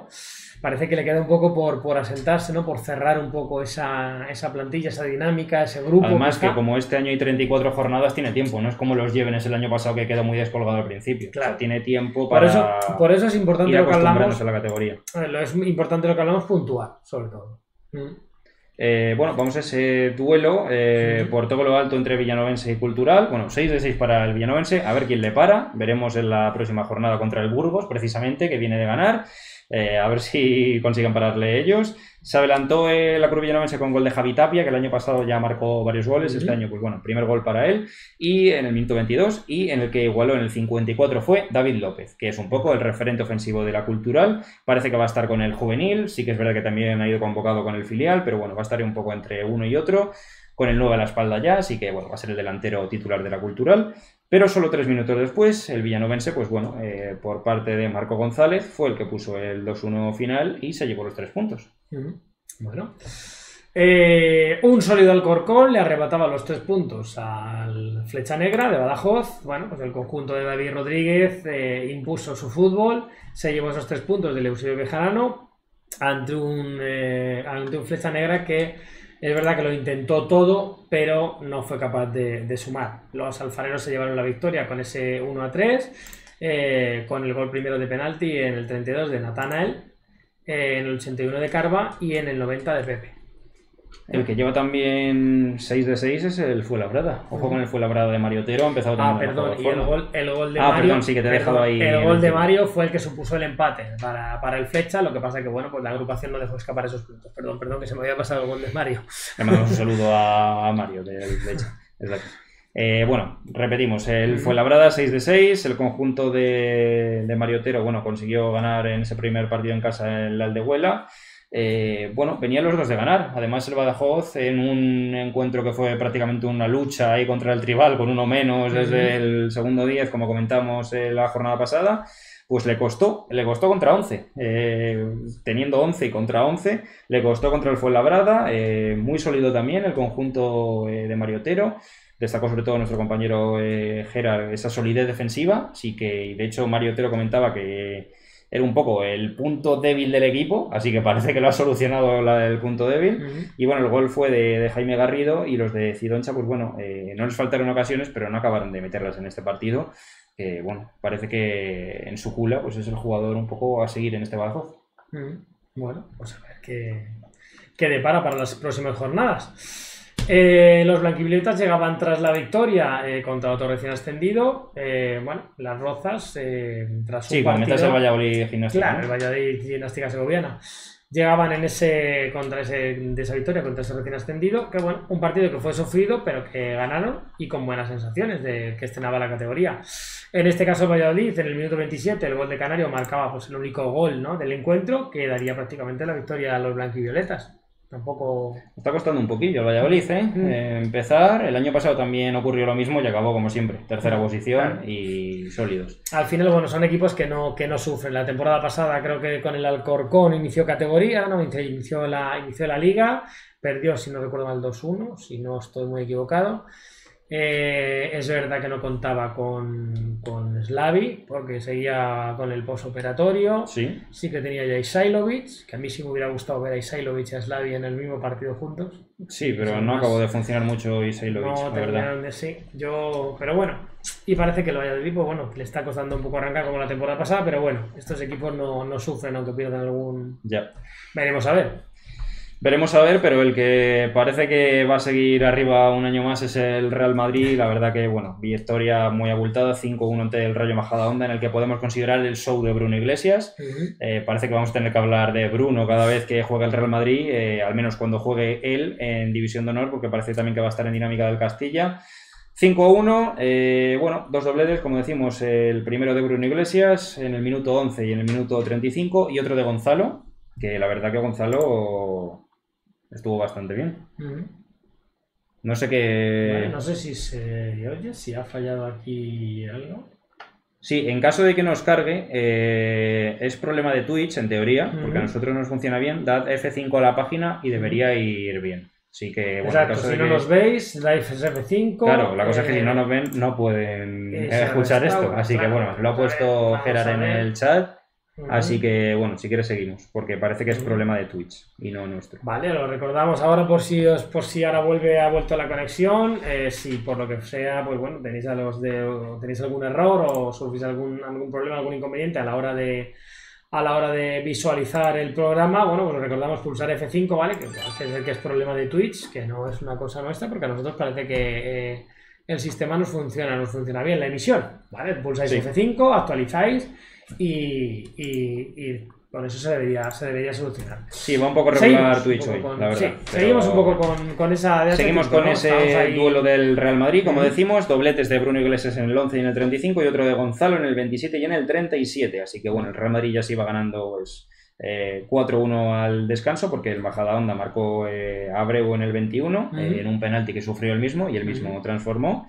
Parece que le queda un poco por, por asentarse, ¿no? Por cerrar un poco esa, esa plantilla, esa dinámica, ese grupo. Además que como este año hay 34 jornadas, tiene tiempo. No es como los Llevenes el año pasado que quedó muy descolgado al principio. O sea, Claro. tiene tiempo por para eso, por eso es importante ir lo que hablamos, a la categoría. eh, lo es importante lo que hablamos puntual, sobre todo. Mm. Eh, bueno, vamos a ese duelo eh, por todo lo alto entre Villanovense y Cultural. Bueno, 6 de 6 para el Villanovense. A ver quién le para. Veremos en la próxima jornada contra el Burgos, precisamente, que viene de ganar. Eh, a ver si consiguen pararle ellos. Se adelantó eh, la Cruz Villanovense con gol de Javi Tapia, que el año pasado ya marcó varios goles. Este año, pues bueno, primer gol para él. Y en el minuto 22, y en el que igualó en el 54 fue David López, que es un poco el referente ofensivo de la Cultural. Parece que va a estar con el juvenil. Sí que es verdad que también ha ido convocado con el filial, pero bueno, va a estar un poco entre uno y otro. Con el 9 a la espalda ya, así que bueno, va a ser el delantero titular de la Cultural. Pero solo tres minutos después, el villanovense, pues bueno, eh, por parte de Marco González, fue el que puso el 2-1 final y se llevó los tres puntos. Bueno. Eh, un sólido Alcorcón le arrebataba los tres puntos al Flecha Negra de Badajoz. Bueno, pues el conjunto de David Rodríguez eh, impuso su fútbol, se llevó esos tres puntos del Eusebio Bejarano ante un, ante un Flecha Negra que es verdad que lo intentó todo, pero no fue capaz de, de sumar. Los alfareros se llevaron la victoria con ese 1 a 3, eh, con el gol primero de penalti en el 32 de Natanael, eh, en el 81 de Carva y en el 90 de Pepe. El que lleva también 6 de 6 es el Fuenlabrada. Ojo con el Fuenlabrada de Mario Otero, ha empezado Ah, también perdón, y el gol, el gol de Ah, Mario. perdón, sí, que te he dejado ahí El gol el de. Mario fue el que supuso el empate para, para el Flecha, lo que pasa que, bueno, pues la agrupación no dejó escapar esos puntos. Perdón, perdón, que se me había pasado el gol de Mario. Le mandamos un saludo a, a Mario de, aquí. Eh, bueno, repetimos, el. Fuenlabrada 6 de 6, el conjunto de, de Mario Otero, bueno, consiguió ganar en ese primer partido en casa en la Aldehuela. Eh, bueno, venían los dos de ganar. Además, el Badajoz en un encuentro que fue prácticamente una lucha ahí contra el tribal, con uno menos desde el segundo 10, como comentamos en la jornada pasada, pues le costó, le costó contra 11. Eh, teniendo 11 y contra 11, le costó contra el Fuenlabrada, eh, muy sólido también el conjunto eh, de Mariotero. Destacó sobre todo nuestro compañero eh, Gerard esa solidez defensiva, sí que de hecho Mario Otero comentaba que era un poco el punto débil del equipo, así que parece que lo ha solucionado la- el punto débil. Y bueno, el gol fue de, de Jaime Garrido y los de Cidoncha, pues bueno, eh, no les faltaron ocasiones, pero no acabaron de meterlas en este partido. Que bueno, parece que en su cula pues es el jugador un poco a seguir en este Badajoz. Bueno, pues a ver qué, qué depara para las próximas jornadas. Eh, los blanquivioletas llegaban tras la victoria eh, contra otro recién ascendido. Eh, bueno, las rozas, eh, tras Sí, un cuando metas el partido... Valladolid Gimnástica. Claro, ¿no? el Valladolid Gimnástica Segoviana. Llegaban en ese contra ese, de esa victoria contra ese recién ascendido, que bueno, un partido que fue sufrido, pero que ganaron y con buenas sensaciones de que estrenaba la categoría. En este caso el Valladolid, en el minuto 27, el gol de Canario marcaba pues el único gol ¿no? del encuentro que daría prácticamente la victoria a los blanquivioletas. Tampoco. Está costando un poquillo el Valladolid, ¿eh? Mm. Eh, empezar. El año pasado también ocurrió lo mismo y acabó como siempre. Tercera Claro. posición y sólidos. Al final, bueno, son equipos que no, que no sufren. La temporada pasada creo que con el Alcorcón inició categoría, ¿no? Inició- Inició la, inició la liga, perdió, si no recuerdo mal, 2-1, si no estoy muy equivocado. Eh, es verdad que no contaba con, con Slavi, porque seguía con el postoperatorio. Sí. Sí que tenía ya Isailovic, que a mí sí me hubiera gustado ver a Isailovic y a Slavi en el mismo partido juntos. Sí, pero no más- acabó de funcionar mucho Isailovic, No, la verdad. de sí. Yo, pero bueno, y parece que lo haya pues bueno, le está costando un poco arrancar como la temporada pasada, pero bueno, estos equipos no, no sufren aunque pierdan algún. Ya. Veremos a ver. Veremos a ver, pero el que parece que va a seguir arriba un año más es el Real Madrid. La verdad que, bueno, victoria muy abultada, 5-1 ante el Rayo Majadahonda, en el que podemos considerar el show de Bruno Iglesias. Eh, parece que vamos a tener que hablar de Bruno cada vez que juegue el Real Madrid, eh, al menos cuando juegue él en División de Honor, porque parece también que va a estar en dinámica del Castilla. 5-1, eh, bueno, dos dobletes, como decimos, el primero de Bruno Iglesias en el minuto 11 y en el minuto 35, y otro de Gonzalo, que la verdad que Gonzalo estuvo bastante bien. No sé qué... No sé si se oye, si ha fallado aquí algo. Sí, en caso de que nos cargue, eh, es problema de Twitch, en teoría, porque a nosotros nos funciona bien. Dad F5 a la página y debería ir bien. Así que, bueno, en Exacto, caso si de no que- nos veis, dais F5. Claro, la cosa es que si eh, no nos ven, no pueden eh, escuchar esto. Así que, bueno, lo ha puesto Gerard en el chat. Así que, bueno, si quieres seguimos, porque parece que es problema de Twitch y no nuestro. Vale, lo recordamos ahora por si os, por si ahora vuelve ha vuelto la conexión. eh, si por lo que sea, pues bueno, tenéis a los de tenéis algún error o sufrís algún, algún problema, algún inconveniente a la hora de a la hora de visualizar el programa, bueno, pues os recordamos pulsar F5, ¿vale? Que parece ser que es problema de Twitch, que no es una cosa nuestra, porque a nosotros parece que eh, el sistema nos funciona, nos funciona bien la emisión, ¿vale? Pulsáis Sí. F5, actualizáis y, y- y con eso se debería, se debería solucionar. Sí, va un poco regular Twitch hoy, con- la verdad. sí, pero- seguimos un poco con, con esa... de Seguimos con ¿no? ese duelo del Real Madrid, como decimos, dobletes de Bruno Iglesias en el 11 y en el 35 y otro de Gonzalo en el 27 y en el 37. Así que bueno, el Real Madrid ya se iba ganando pues, eh, 4-1 al descanso porque el Bajada Onda marcó eh, a Abreu en el 21 eh, en un penalti que sufrió él mismo y él mismo transformó.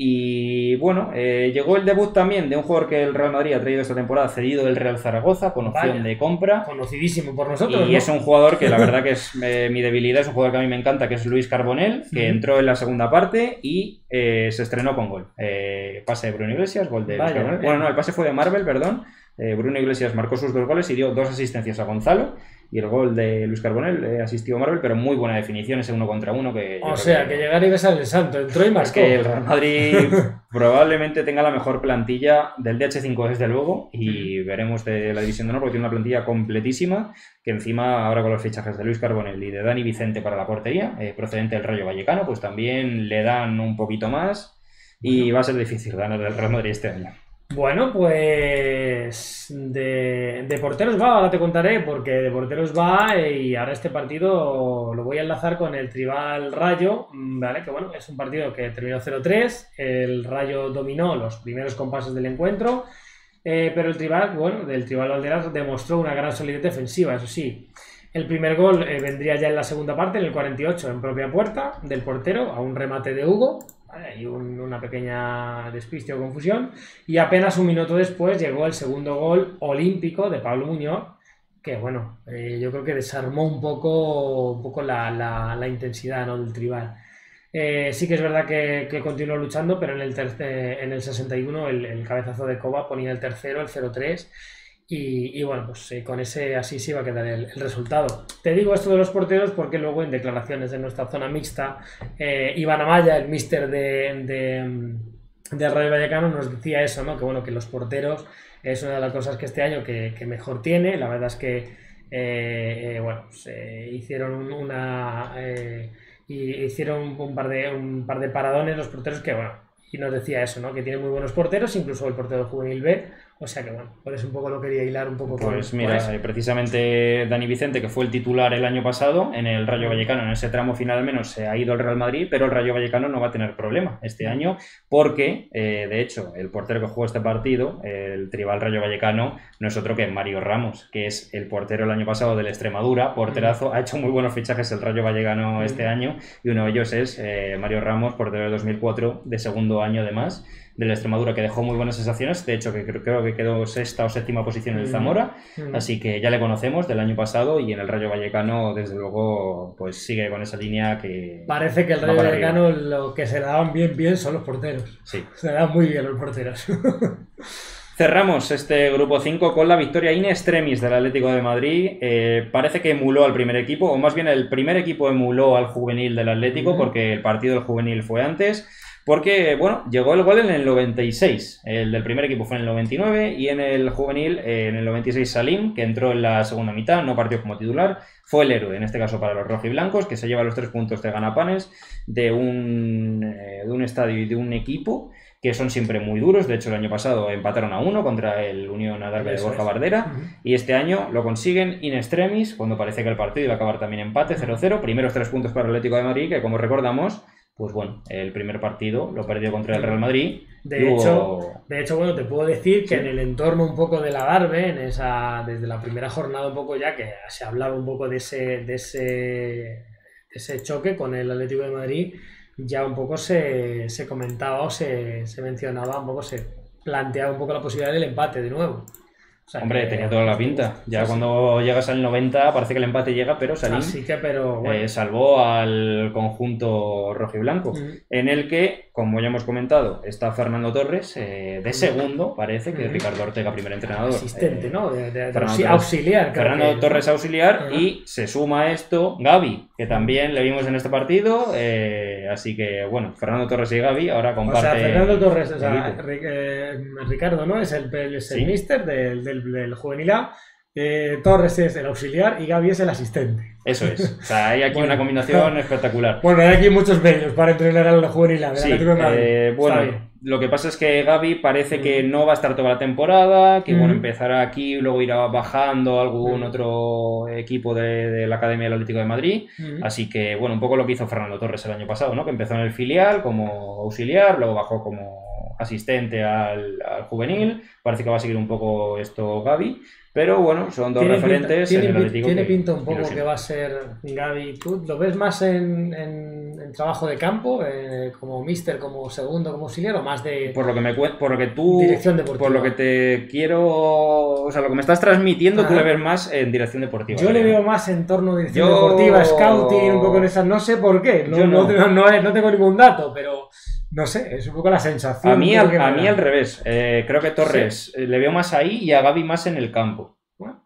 Y bueno, eh, llegó el debut también de un jugador que el Real Madrid ha traído esta temporada, cedido del Real Zaragoza, con opción Vaya. de compra. Conocidísimo por nosotros, Y ¿no? es un jugador que la verdad que es eh, mi debilidad, es un jugador que a mí me encanta, que es Luis Carbonell, que entró en la segunda parte y eh, se estrenó con gol. Eh, pase de Bruno Iglesias, gol de Vaya. Bueno, no, el pase fue de Marvel, perdón. Bruno Iglesias marcó sus dos goles y dio dos asistencias a Gonzalo. Y el gol de Luis Carbonell eh, asistió a Marvel, pero muy buena definición, ese uno contra uno. Que O sea, que llegar y besar el santo, entró y es marcó. que el Real Madrid probablemente tenga la mejor plantilla del DH5 desde luego y veremos de la división de honor porque tiene una plantilla completísima que encima ahora con los fichajes de Luis Carbonell y de Dani Vicente para la portería eh, procedente del Rayo Vallecano pues también le dan un poquito más y va a ser difícil ganar el Real Madrid este año. Bueno, pues de, porteros va, ahora te contaré, porque de porteros va y ahora este partido lo voy a enlazar con el Tribal Rayo, mm, ¿vale? Que bueno, es un partido que terminó 0-3, el Rayo dominó los primeros compases del encuentro, eh, pero el Tribal, bueno, del Tribal Valderas demostró una gran solidez defensiva, eso sí. El primer gol eh, vendría ya en la segunda parte, en el 48, en propia puerta del portero, a un remate de Hugo, hay una pequeña despiste o confusión. Y apenas un minuto después llegó el segundo gol olímpico de Pablo Muñoz, que bueno, eh, yo creo que desarmó un poco, un poco la, la, intensidad ¿no? del tribal. Eh, sí que es verdad que, que, continuó luchando, pero en el, en el 61 el, el, cabezazo de Coba ponía el tercero, el 0-3, y, bueno, pues eh, con ese así se iba a quedar el, resultado. Te digo esto de los porteros porque luego en declaraciones de nuestra zona mixta, eh, Iván Amaya, el mister de, de, Radio Vallecano, nos decía eso, ¿no? Que bueno, que los porteros es una de las cosas que este año que, mejor tiene. La verdad es que, eh, bueno, pues, hicieron una... hicieron un par, de, un par de paradones los porteros que, bueno, y nos decía eso, ¿no? Que tiene muy buenos porteros, incluso el portero juvenil B, o sea que bueno, por eso un poco lo quería hilar un poco Pues mira, eh, precisamente Dani Vicente, que fue el titular el año pasado en el Rayo Vallecano, en ese tramo final al menos se ha ido el Real Madrid, pero el Rayo Vallecano no va a tener problema este año porque, eh, de hecho, el portero que jugó este partido, el tribal Rayo Vallecano, no es otro que Mario Ramos, que es el portero el año pasado del Extremadura, porterazo, ha hecho muy buenos fichajes el Rayo Vallecano este año y uno de ellos es eh, Mario Ramos, portero de 2004, de segundo año además de la Extremadura que dejó muy buenas sensaciones. De hecho, que creo, que quedó sexta o séptima posición en el Zamora. Así que ya le conocemos del año pasado y en el Rayo Vallecano, desde luego, pues sigue con esa línea que. Parece que el Rayo Vallecano lo que se le daban bien, bien son los porteros. Sí. Se le dan muy bien los porteros. Cerramos este grupo 5 con la victoria in extremis del Atlético de Madrid. Eh, parece que emuló al primer equipo, o más bien el primer equipo emuló al juvenil del Atlético, porque el partido del juvenil fue antes. Porque, bueno, llegó el gol en el 96. El del primer equipo fue en el 99 y en el juvenil, en el 96, Salim, que entró en la segunda mitad, no partió como titular, fue el héroe, en este caso para los rojiblancos, que se lleva los tres puntos de ganapanes de un, eh, de un estadio y de un equipo que son siempre muy duros. De hecho, el año pasado empataron a uno contra el Unión Adarve de Borja Bardera. Y este año lo consiguen in extremis, cuando parece que el partido iba a acabar también empate 0-0. Primeros tres puntos para el Atlético de Madrid, que como recordamos pues bueno, el primer partido lo perdió contra el Real Madrid. De, hecho, de hecho, bueno, te puedo decir que en el entorno un poco de la Darbe, en esa, desde la primera jornada un poco ya, que se hablaba un poco de ese, de ese, ese choque con el Atlético de Madrid, ya un poco se, se comentaba o se, se mencionaba, un poco se planteaba un poco la posibilidad del empate de nuevo. Hombre, tenía toda la pinta. Ya cuando llegas al 90 parece que el empate llega, pero Salim que, pero, eh, salvó al conjunto rojiblanco, mm. en el que, como ya hemos comentado, está Fernando Torres eh, de segundo, parece que Ricardo Ortega, primer entrenador. Asistente, eh, ¿no? De, auxiliar. Fernando Torres auxiliar y se suma a esto Gaby, que también le vimos en este partido. Así que, bueno, Fernando Torres y Gaby ahora comparten. O sea, Fernando Torres, o sea, Ricardo, ¿no? Es el, es el mister del del, juvenil A. Eh, Torres es el auxiliar y Gaby es el asistente. Eso es. O sea, hay aquí una combinación espectacular. Bueno, hay aquí muchos medios para entrenar al juvenil A. Sí, eh, bueno, lo que pasa es que Gaby parece que no va a estar toda la temporada, que bueno, empezará aquí y luego irá bajando algún otro equipo de, la Academia del Atlético de Madrid. Así que, bueno, un poco lo que hizo Fernando Torres el año pasado, ¿no? Que empezó en el filial como auxiliar, luego bajó como asistente al, juvenil. Parece que va a seguir un poco esto Gaby. Pero bueno, son dos referentes en el Atlético. Tiene pinta un poco que va a ser Gaby. ¿Tú lo ves más en, en, trabajo de campo, eh, como mister, como segundo, como auxiliar, o más de. Por lo que me por lo que tú. Dirección deportiva. Por lo que te quiero. O sea, lo que me estás transmitiendo, tú le ves más en dirección deportiva. Yo le veo más en torno a dirección deportiva, scouting, un poco en esas. No sé por qué. No, no. No, no tengo ningún dato, pero no sé, es un poco la sensación. A mí, al, a mí al revés. Eh, creo que Torres eh, le veo más ahí y a Gaby más en el campo.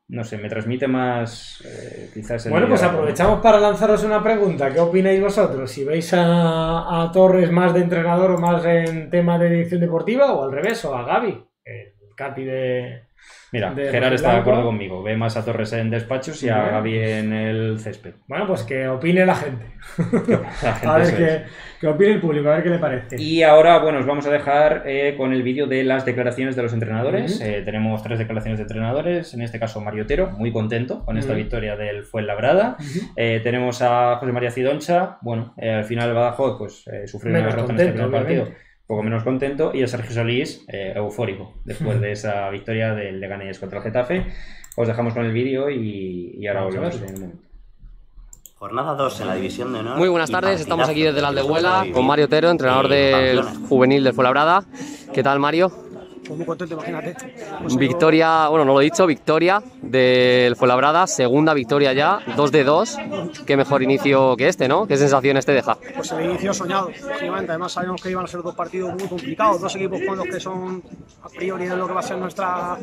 no sé, me transmite más eh, quizás... bueno, pues aprovechamos para lanzaros una pregunta. ¿Qué opináis vosotros? Si veis a, Torres más de entrenador o más en tema de dirección deportiva o al revés, o a Gaby, el capi de, Mira, Gerard está de acuerdo conmigo. Ve más a Torres en despachos y a Gaby en el césped. Bueno, pues que opine la gente. a ver qué, opine el público, a ver qué le parece. Y ahora, bueno, os vamos a dejar eh, con el vídeo de las declaraciones de los entrenadores. Eh, tenemos tres declaraciones de entrenadores. En este caso, Mario Otero, muy contento con esta victoria del Fuenlabrada. Eh, tenemos a José María Cidoncha. Bueno, al final Badajoz pues, sufrió una derrota en este primer partido poco menos contento, y a Sergio Solís eh, eufórico después de esa victoria del Leganés contra el Getafe. Os dejamos con el vídeo y, ahora volvemos en un momento. Jornada 2 en la división de honor. Muy buenas tardes, estamos aquí desde la Aldehuela con Mario Otero, entrenador del juvenil del Fuenlabrada. ¿Qué tal, Mario? Pues muy contento, imagínate. Victoria, bueno, no lo he dicho, victoria del Fuenlabrada, segunda victoria ya, 2 de 2. Qué mejor inicio que este, ¿no? ¿Qué sensaciones te deja? Pues el inicio soñado, lógicamente. Además, sabíamos que iban a ser dos partidos muy complicados, dos equipos con los que son a priori de lo que va a ser nuestra,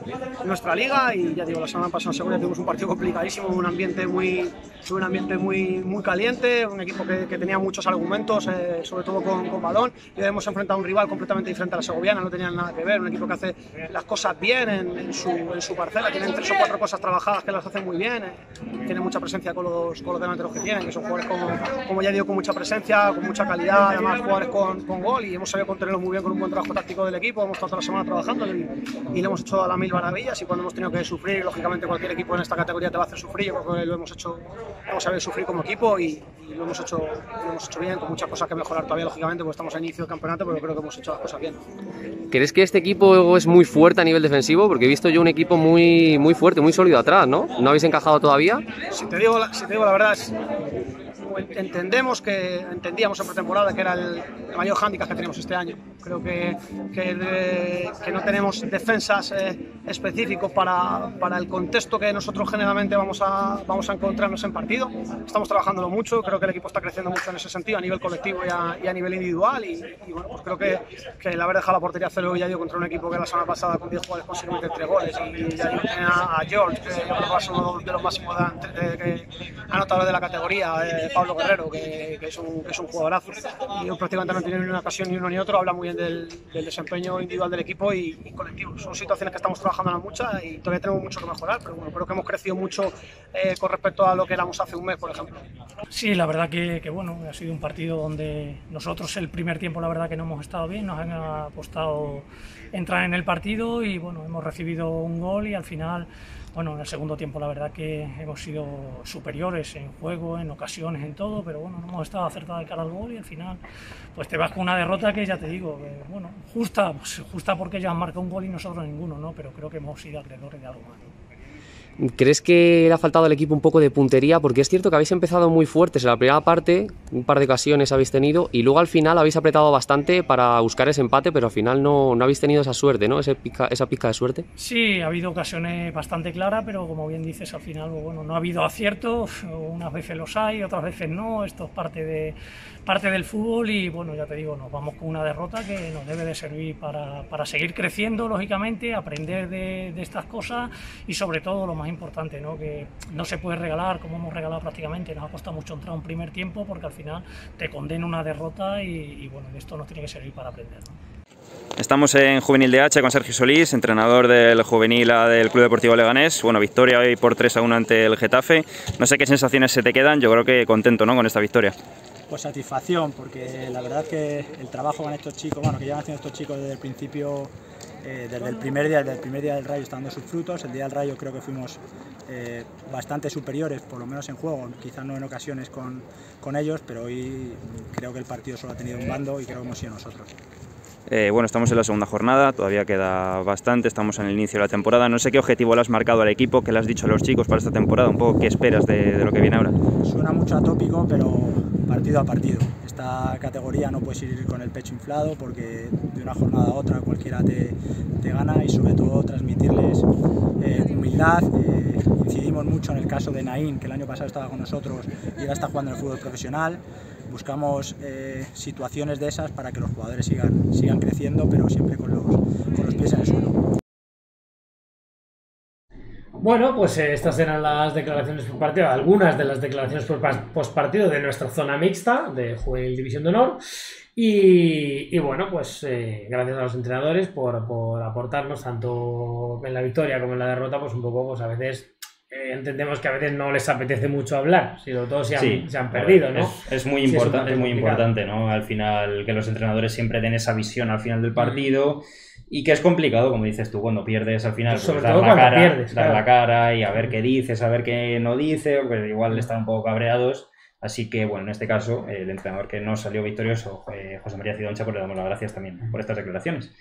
nuestra liga. Y ya digo, la semana pasada seguro tuvimos un partido complicadísimo, un ambiente muy, un ambiente muy, muy caliente, un equipo que, que tenía muchos argumentos, eh, sobre todo con, con balón. Y hemos enfrentado a un rival completamente diferente a la segoviana, no tenían nada que ver, un equipo que hace las cosas bien en, en, su, en su parcela, tienen tres o cuatro cosas trabajadas que las hacen muy bien, eh, tiene mucha presencia con los, con los delanteros que tienen, que son jugadores como, como ya digo, con mucha presencia, con mucha calidad, además jugadores con, con gol y hemos sabido contenerlo muy bien con un buen trabajo táctico del equipo, hemos estado toda la semana trabajando y, y, hemos hecho a las mil maravillas y cuando hemos tenido que sufrir, lógicamente cualquier equipo en esta categoría te va a hacer sufrir, yo creo que lo hemos hecho, hemos sabido sufrir como equipo y, y lo, hemos hecho, lo hemos hecho bien, con muchas cosas que mejorar todavía, lógicamente, porque estamos a inicio del campeonato, pero creo que hemos hecho las cosas bien. ¿Crees que este equipo es muy fuerte a nivel defensivo? Porque he visto yo un equipo muy, muy fuerte, muy sólido atrás, ¿no? ¿No habéis encajado todavía? Si te digo la, si te digo la verdad, es, entendemos que entendíamos en pretemporada que era el, mayor hándicap que tenemos este año. Creo que, que, de, que no tenemos defensas eh, específicos para, para, el contexto que nosotros generalmente vamos a, vamos a encontrarnos en partido. Estamos trabajándolo mucho, creo que el equipo está creciendo mucho en ese sentido, a nivel colectivo y a, y a nivel individual. Y, y, bueno, pues creo que, que el haber dejado la portería cero ya digo contra un equipo que la semana pasada con 10 jugadores consigue meter 3 goles. Y ya a, a George, que a ser uno de los máximos de, anotadores de la categoría, eh, Pablo Guerrero, que, que, es un, que es un jugadorazo. Y yo prácticamente no tiene ni una ocasión ni uno ni otro, habla muy bien del, del desempeño individual del equipo y, y, colectivo. Son situaciones que estamos trabajando en muchas y todavía tenemos mucho que mejorar, pero bueno, creo que hemos crecido mucho eh, con respecto a lo que éramos hace un mes, por ejemplo. Sí, la verdad que, que, bueno, ha sido un partido donde nosotros el primer tiempo la verdad que no hemos estado bien, nos han apostado entrar en el partido y bueno, hemos recibido un gol y al final bueno, en el segundo tiempo la verdad que hemos sido superiores en juego, en ocasiones, en todo, pero bueno, no hemos estado acertados de cara al gol y al final pues te vas con una derrota que ya te digo, que, bueno, justa, pues, justa porque ellos han marcado un gol y nosotros ninguno, ¿no? Pero creo que hemos sido acreedores de algo más. ¿Crees que le ha faltado al equipo un poco de puntería? Porque es cierto que habéis empezado muy fuertes en la primera parte, un par de ocasiones habéis tenido, y luego al final habéis apretado bastante para buscar ese empate, pero al final no, no habéis tenido esa suerte, ¿no? Ese pica, esa pizca de suerte. Sí, ha habido ocasiones bastante claras, pero como bien dices, al final bueno, no ha habido aciertos, unas veces los hay, otras veces no, esto es parte, de, parte del fútbol y bueno, ya te digo, nos vamos con una derrota que nos debe de servir para, para seguir creciendo, lógicamente, aprender de, estas cosas y sobre todo lo más importante, ¿no? que no se puede regalar como hemos regalado prácticamente, nos ha costado mucho entrar un primer tiempo porque al final te condena una derrota y, bueno, esto nos tiene que servir para aprender. Estamos en Juvenil DH con Sergio Solís, entrenador del Juvenil A del Club Deportivo Leganés. Bueno, victoria hoy por 3 a 1 ante el Getafe. No sé qué sensaciones se te quedan, yo creo que contento ¿no? con esta victoria. Pues satisfacción, porque la verdad que el trabajo con estos chicos, bueno, que llevan haciendo estos chicos desde el principio eh, desde el primer día, desde el primer día del Rayo está dando sus frutos. El día del Rayo creo que fuimos eh, bastante superiores, por lo menos en juego, quizás no en ocasiones con, con, ellos, pero hoy creo que el partido solo ha tenido un bando y creo que hemos sido nosotros. Eh, bueno, estamos en la segunda jornada, todavía queda bastante, estamos en el inicio de la temporada. No sé qué objetivo le has marcado al equipo, qué le has dicho a los chicos para esta temporada, un poco qué esperas de, lo que viene ahora. Suena mucho atópico, pero partido a partido. Esta categoría no puedes ir con el pecho inflado porque de una jornada a otra cualquiera te, te gana y sobre todo transmitirles eh, humildad. Eh, incidimos mucho en el caso de Naín, que el año pasado estaba con nosotros y ahora está jugando en el fútbol profesional. Buscamos eh, situaciones de esas para que los jugadores sigan, sigan creciendo, pero siempre con los, con los pies en el suelo. Bueno, pues eh, estas eran las declaraciones por partido, algunas de las declaraciones post partido de nuestra zona mixta de Juvenil División de Honor. Y, bueno, pues eh, gracias a los entrenadores por, por, aportarnos tanto en la victoria como en la derrota, pues un poco, pues a veces eh, entendemos que a veces no les apetece mucho hablar, sobre todo si han, sí, se han perdido, ¿no? Es, es muy, sí, es es muy importante, ¿no? Al final, que los entrenadores siempre den esa visión al final del partido. Mm. Y que es complicado, como dices tú, cuando pierdes al final, pues, Sobre dar, todo la cara, pierdes, dar claro. la cara y a ver qué dices, a ver qué no dice, pues igual están un poco cabreados. Así que, bueno, en este caso, el entrenador que no salió victorioso, eh, José María Cidoncha, pues le damos las gracias también por estas declaraciones.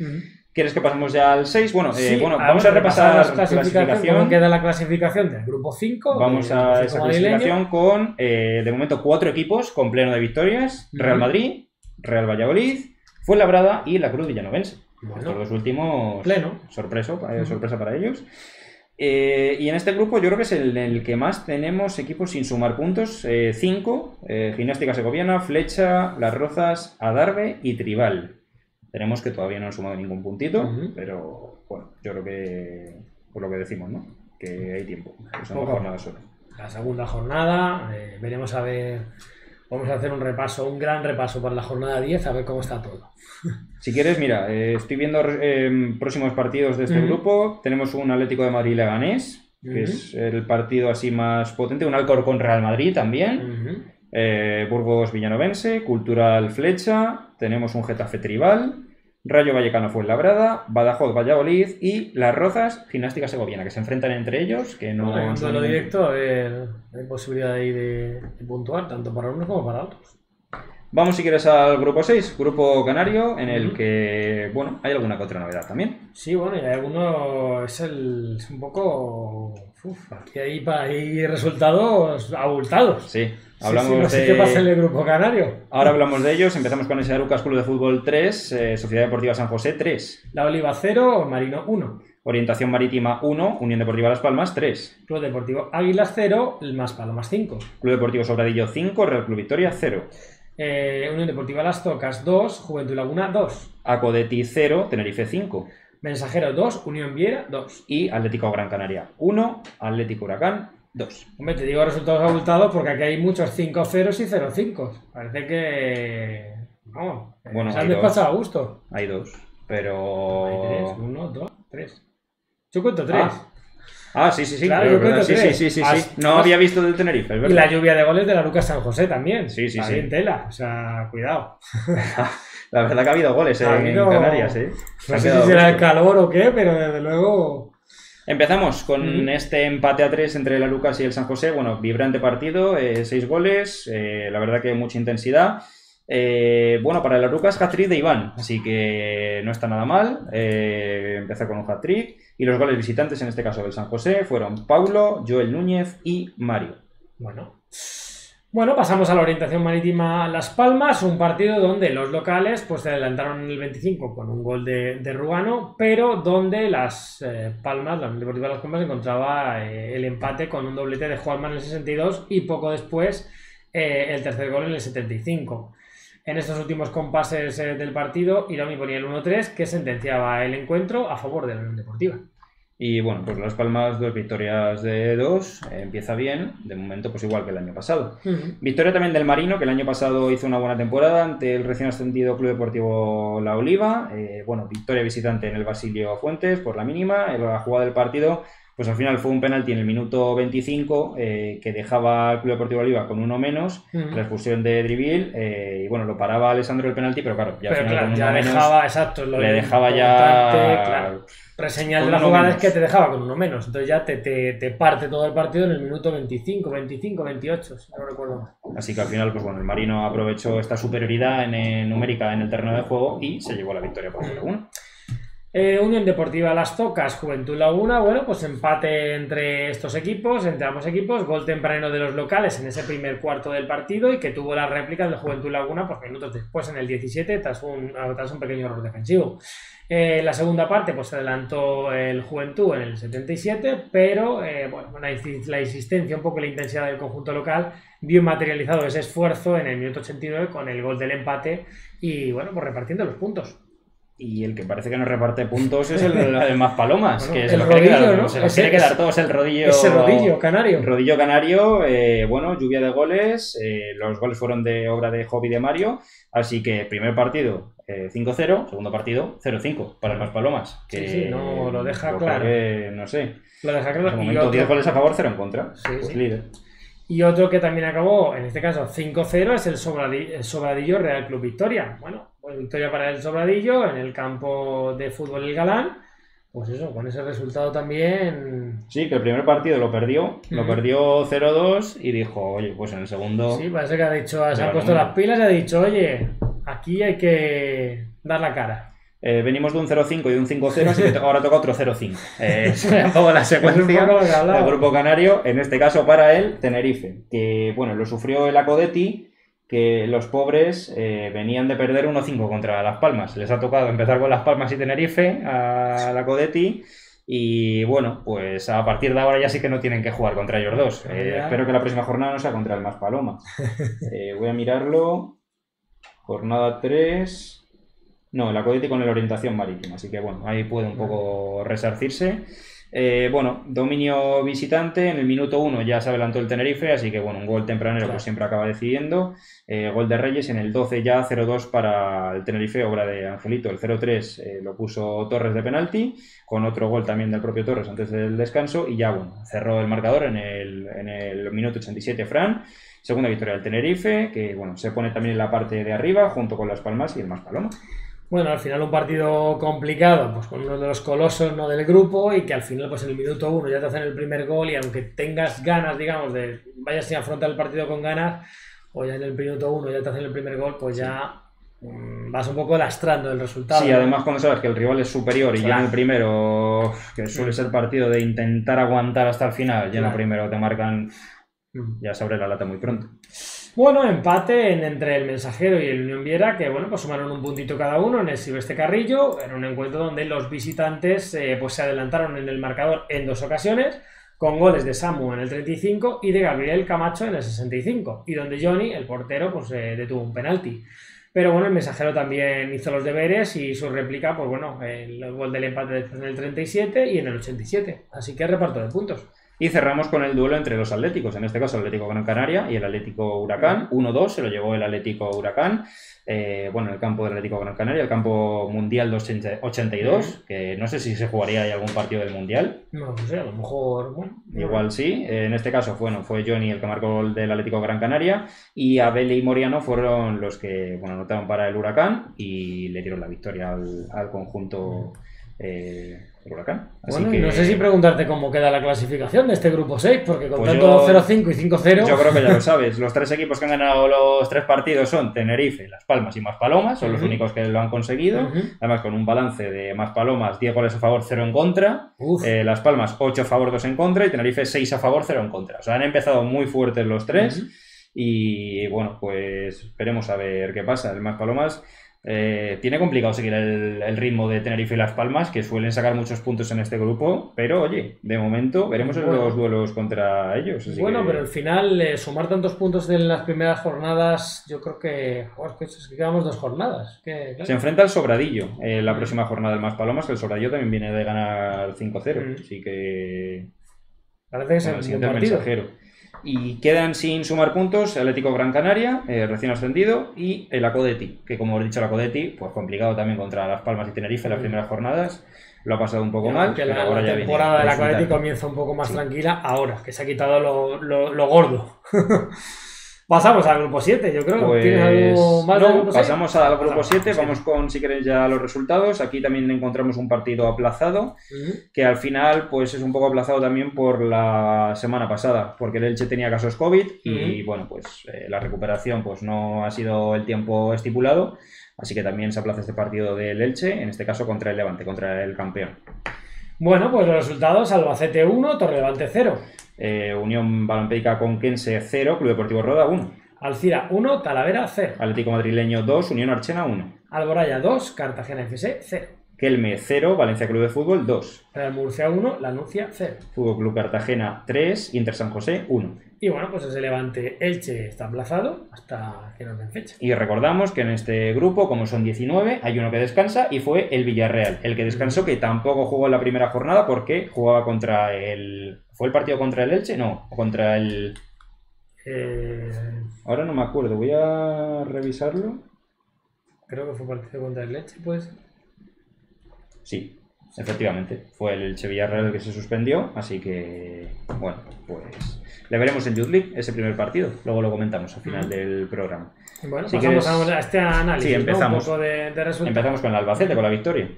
¿Quieres que pasemos ya al 6? Bueno, eh, Sí, bueno vamos a repasar la la clasificación. ¿Cómo queda la clasificación del grupo 5? Vamos del a esa clasificación con, eh, de momento, cuatro equipos con pleno de victorias. Real Ujú. Madrid, Real Valladolid, Fuenlabrada y la Cruz Villanovense. Bueno. Estos dos últimos, Pleno. sorpreso, eh, sorpresa para ellos. Eh, y en este grupo yo creo que es el, el que más tenemos equipos sin sumar puntos. Eh, cinco, eh, Gimnástica Segoviana, Flecha, Las Rozas, Adarve y Tribal. Tenemos que todavía no han sumado ningún puntito, pero bueno, yo creo que por lo que decimos, ¿no? Que hay tiempo, que son dos jornadas solo. La segunda jornada, eh, veremos a ver. Vamos a hacer un repaso, un gran repaso para la jornada 10, a ver cómo está todo. Si quieres, mira, eh, estoy viendo eh, próximos partidos de este grupo. Tenemos un Atlético de Madrid Leganés, que es el partido así más potente. Un Alcorcón Real Madrid también. Eh, Burgos Villanovense, Cultural Flecha. Tenemos un Getafe Tribal. Rayo Vallecano Fuenlabrada, Badajoz Valladolid y Las Rozas Gimnástica Segoviana, que se enfrentan entre ellos, que no... Bueno, en sumado directo, a ver, hay posibilidad ahí de, de puntuar, tanto para unos como para otros. Vamos, si quieres, al grupo 6, grupo canario, en el que, bueno, hay alguna que otra novedad también. Sí, bueno, y hay alguno, es, el, es un poco. Uf, aquí hay, hay resultados abultados. Sí, Sí, hablamos sí, no sé de... qué pasa en el grupo canario. Ahora hablamos de ellos. Empezamos con ese Arucas Club de Fútbol 3, eh, Sociedad Deportiva San José 3, La Oliva 0, Marino 1. Orientación Marítima 1, Unión Deportiva Las Palmas 3, Club Deportivo Águilas 0, el Más Palomas 5. Club Deportivo Sobradillo 5, Real Club Victoria 0, Eh, Unión Deportiva Las Tocas 2, Juventud Laguna 2. Acodeti 0, Tenerife 5 Mensajero 2, Unión Viera 2. y Atlético Gran Canaria 1, Atlético Huracán 2. Hombre, te digo resultados abultados porque aquí hay muchos 5 ceros y 0 5. Parece que. Vamos, Bueno, se han hay dos. despachado a gusto. Hay dos, Hay pero... 3, 1, 2, 3. Yo cuento 3. Ah, Ah, sí, sí, sí. Claro, yo cuento sí, sí, tres. sí, sí, sí. No has- había visto del Tenerife, es Y verdad. la lluvia de goles de la Lucas San José también. Sí, sí, Está sí. tela. O sea, cuidado. La verdad que ha habido goles eh, Ha en Canarias, ¿eh? Se No sé si será el calor o qué, pero desde luego. Empezamos con Ujú. este empate a tres entre la Lucas y el San José. Bueno, vibrante partido, eh, seis goles, eh, la verdad que mucha intensidad. Eh, bueno, para la Lucas, hat-trick de Iván, así que no está nada mal. Eh, empezó con un hat-trick. Y los goles visitantes, en este caso del San José, fueron Paulo, Joel Núñez y Mario. Bueno. Bueno, pasamos a la orientación marítima Las Palmas, un partido donde los locales pues se adelantaron en el 25 con un gol de, de Rugano, pero donde Las eh, Palmas, la Unión Deportiva Las Palmas, encontraba eh, el empate con un doblete de Juanma en el 62 y poco después el tercer gol en el 75. En estos últimos compases eh, del partido, Irami ponía el 1-3 que sentenciaba el encuentro a favor de la Unión Deportiva. Y bueno, pues Las Palmas, dos victorias de dos, eh, empieza bien, de momento pues igual que el año pasado. Victoria también del Marino, que el año pasado hizo una buena temporada ante el recién ascendido Club Deportivo La Oliva. Eh, bueno, victoria visitante en el Basilio Fuentes por la mínima. La jugada del partido, pues al final fue un penalti en el minuto 25 eh, que dejaba al Club Deportivo Oliva con uno menos, Ujú. la expulsión de Dribil. eh, y bueno, lo paraba Alessandro el penalti, pero claro, ya al Pero final claro, ya menos dejaba, exacto, lo le dejaba ya. claro. Reseñal de la jugada menos. es que te dejaba con uno menos. Entonces ya te, te, te parte todo el partido en el minuto 25, 25, 28, si no recuerdo mal. Así que al final, pues bueno, el Marino aprovechó esta superioridad en, eh, numérica en el terreno de juego y se llevó la victoria por 0-1. Eh, Unión Deportiva Las Tocas, Juventud Laguna, bueno, pues empate entre estos equipos, entre ambos equipos, gol temprano de los locales en ese primer cuarto del partido y que tuvo las réplicas de Juventud Laguna pues minutos después en el 17 tras un, pequeño error defensivo. Eh, la segunda parte pues se adelantó el Juventud en el 77, pero eh, bueno, la, la insistencia, un poco la intensidad del conjunto local vio materializado ese esfuerzo en el minuto 89 con el gol del empate y bueno, pues repartiendo los puntos. Y el que parece que nos reparte puntos es el, el más palomas, Bueno, que se el lo rodillo, quedar, ¿no? se lo Ese- quiere quedar todos el rodillo. Ese rodillo canario. Rodillo canario, eh, bueno, lluvia de goles, eh, los goles fueron de obra de Hobby de Mario, así que primer partido eh, 5-0, segundo partido 0-5 para el más palomas. Que, Sí, sí, no, lo deja claro. que, no sé, Lo deja de claro. Y momento otro, 10 goles a favor, 0 en contra. Sí, pues sí. líder. Y otro que también acabó, en este caso 5-0, es el, Sobradi- el Sobradillo Real Club Victoria. Bueno, pues victoria para el Sobradillo en el campo de fútbol El Galán. pues eso, con ese resultado también. Sí, que el primer partido lo perdió, lo perdió 0-2 y dijo, oye, pues en el segundo. Sí, parece que ha dicho, se han puesto las pilas y ha dicho, oye, aquí hay que dar la cara. Eh, venimos de un 0-5 y de un 5-0, así que ahora toca otro 0-5. Eh, es un poco la secuencia del grupo canario, en este caso para él, Tenerife, que bueno, lo sufrió el Acodeti, que los pobres eh, venían de perder 1-5 contra Las Palmas. Les ha tocado empezar con Las Palmas y Tenerife a la Acodeti. Y bueno, pues a partir de ahora ya sí que no tienen que jugar contra ellos dos. Eh, espero que la próxima jornada no sea contra el Más Paloma. Eh, voy a mirarlo. Jornada 3. No, la Codete con la orientación marítima, así que bueno, ahí puede un poco resarcirse. Eh, bueno, dominio visitante, en el minuto 1 ya se adelantó el Tenerife, así que bueno, un gol tempranero Claro. pues siempre acaba decidiendo. Eh, gol de Reyes, en el 12 ya 0-2 para el Tenerife, obra de Angelito. El 0-3 eh, lo puso Torres de penalti, con otro gol también del propio Torres antes del descanso, y ya bueno, cerró el marcador en el, en el minuto 87 Fran. Segunda victoria del Tenerife, que bueno, se pone también en la parte de arriba, junto con Las Palmas y el Más Paloma. Bueno, al final un partido complicado, pues con uno de los colosos no del grupo y que al final pues en el minuto uno ya te hacen el primer gol y aunque tengas ganas, digamos, de vayas sin afrontar el partido con ganas, o ya en el minuto uno ya te hacen el primer gol, pues ya mm, vas un poco lastrando el resultado. Sí, ¿no? además cuando sabes que el rival es superior y ya en el primero, que suele ser partido de intentar aguantar hasta el final, ya en el primero te marcan, Mm. ya se abre la lata muy pronto. Bueno, empate en- entre el Mensajero y el Unión Viera, que bueno, pues sumaron un puntito cada uno en el Silvestre Carrillo, en un encuentro donde los visitantes eh, pues se adelantaron en el marcador en dos ocasiones, con goles de Samu en el 35 y de Gabriel Camacho en el 65, y donde Johnny, el portero, pues eh, detuvo un penalti. Pero bueno, el mensajero también hizo los deberes y su réplica, pues bueno, el gol del empate después en el 37 y en el 87. Así que reparto de puntos. Y cerramos con el duelo entre los Atléticos, en este caso el Atlético Gran Canaria y el Atlético Huracán. 1-2 se lo llevó el Atlético Huracán, eh, bueno, en el campo del Atlético Gran Canaria, el campo Mundial 282, que no sé si se jugaría ahí algún partido del Mundial. No, no sé, a lo mejor, bueno. Igual sí. Eh, En este caso, bueno, fue Johnny el que marcó el del Atlético Gran Canaria y Abel y Moriano fueron los que bueno, anotaron para el Huracán y le dieron la victoria al, al conjunto eh, Huracán. Así Bueno, que no sé si preguntarte cómo queda la clasificación de este grupo 6, porque con Pues tanto yo- 0-5 y 5-0. yo creo que ya lo sabes. Los tres equipos que han ganado los tres partidos son Tenerife, Las Palmas y Más Palomas. Son los únicos que lo han conseguido. Además, con un balance de Más Palomas, 10 goles a favor, 0 en contra. Eh, Las Palmas 8 a favor, 2 en contra y Tenerife 6 a favor, 0 en contra. O sea, han empezado muy fuertes los tres y bueno, pues veremos a ver qué pasa. El Más Palomas eh, tiene complicado seguir el, el ritmo de Tenerife y Las Palmas, que suelen sacar muchos puntos en este grupo, pero oye, de momento veremos en Bueno. los duelos contra ellos. así bueno, que- pero al final, eh, sumar tantos puntos en las primeras jornadas, yo creo que. joder, es que quedamos dos jornadas. Que, claro. Se enfrenta al Sobradillo en la próxima jornada del Más Palomas, que el Sobradillo también viene de ganar 5-0, Mm. así que Parece que es el partido. mensajero. Y quedan sin sumar puntos Atlético Gran Canaria, eh, recién ascendido, y el Acodeti, que como he dicho, el Acodeti, pues complicado también contra Las Palmas y Tenerife en las primeras jornadas. Lo ha pasado un poco mal, que la, ahora la temporada de la resultado. Athletic comienza un poco más Sí. tranquila ahora, que se ha quitado lo, lo- lo gordo. Pasamos al grupo 7, yo creo. Pues, ¿Tienes algo más no, grupo pasamos al grupo Pasamos, 7, sí. vamos con, si queréis, ya los resultados. Aquí también encontramos un partido aplazado, que al final pues es un poco aplazado también por la semana pasada, porque el Elche tenía casos COVID y bueno, pues eh, la recuperación pues no ha sido el tiempo estipulado, así que también se aplaza este partido del Elche, en este caso contra el Levante, contra el campeón. Bueno, pues los resultados: Albacete 1, Torrelevante 0. Eh, Unión Balompédica Conquense 0, Club Deportivo Roda 1, Alcira 1, Talavera 0. Atlético Madrileño 2, Unión Archena 1, Alboraya 2, Cartagena FC 0. Kelme 0, Valencia Club de Fútbol 2, Real Murcia 1, La Nucia 0. Fútbol Club Cartagena 3, Inter San José 1. Y bueno, pues ese Levante Elche está aplazado hasta que nos den fecha. Y recordamos que en este grupo, como son 19, hay uno que descansa y fue el Villarreal. El que descansó, que tampoco jugó en la primera jornada porque jugaba contra el. ¿Fue el partido contra el Elche? No, contra el. Eh, Ahora no me acuerdo, voy a revisarlo. creo que fue partido contra el Elche, pues. Sí, efectivamente, fue el Elche Villarreal el que se suspendió, así que. Bueno, pues. Le veremos en Youth League ese primer partido, luego lo comentamos al final Ujú. del programa. Bueno, Si pasamos quieres- a este análisis. Sí, ¿no? empezamos. Un poco de, de resultados. Empezamos con el Albacete, con la victoria.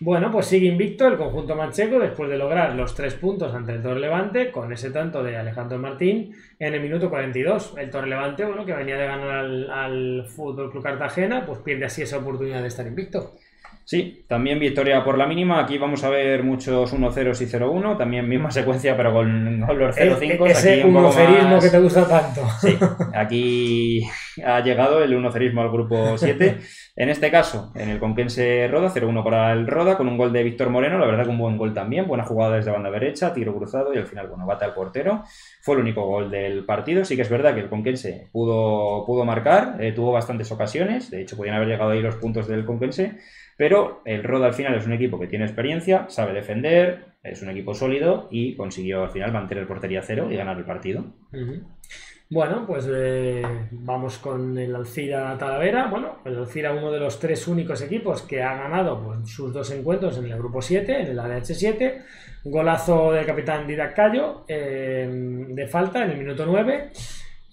Bueno, pues sigue invicto el conjunto mancheco después de lograr los tres puntos ante el Torrelevante con ese tanto de Alejandro Martín en el minuto 42. El Torrelevante, bueno, que venía de ganar al, al Fútbol Club Cartagena, pues pierde así esa oportunidad de estar invicto. Sí, también victoria por la mínima. Aquí vamos a ver muchos 1-0 y 0-1. También misma secuencia, pero con, con los 0-5. E- ese unocerismo que te gusta tanto. Sí, aquí ha llegado el unocerismo al grupo 7. En este caso, en el Conquense Roda, 0-1 para el Roda, con un gol de Víctor Moreno. La verdad que un buen gol también. Buena jugada desde banda derecha, tiro cruzado y al final, bueno, bate al portero. Fue el único gol del partido. Sí que es verdad que el Conquense pudo, pudo marcar, eh, tuvo bastantes ocasiones. De hecho, podían haber llegado ahí los puntos del Conquense. Pero el Roda al final es un equipo que tiene experiencia, sabe defender, es un equipo sólido y consiguió al final mantener portería cero y ganar el partido. Bueno, pues eh, vamos con el Alcira Talavera. Bueno, el Alcira uno de los tres únicos equipos que ha ganado pues, sus dos encuentros en el grupo 7, en el ADH7. Golazo del capitán Didac Cayo eh, de falta en el minuto 9.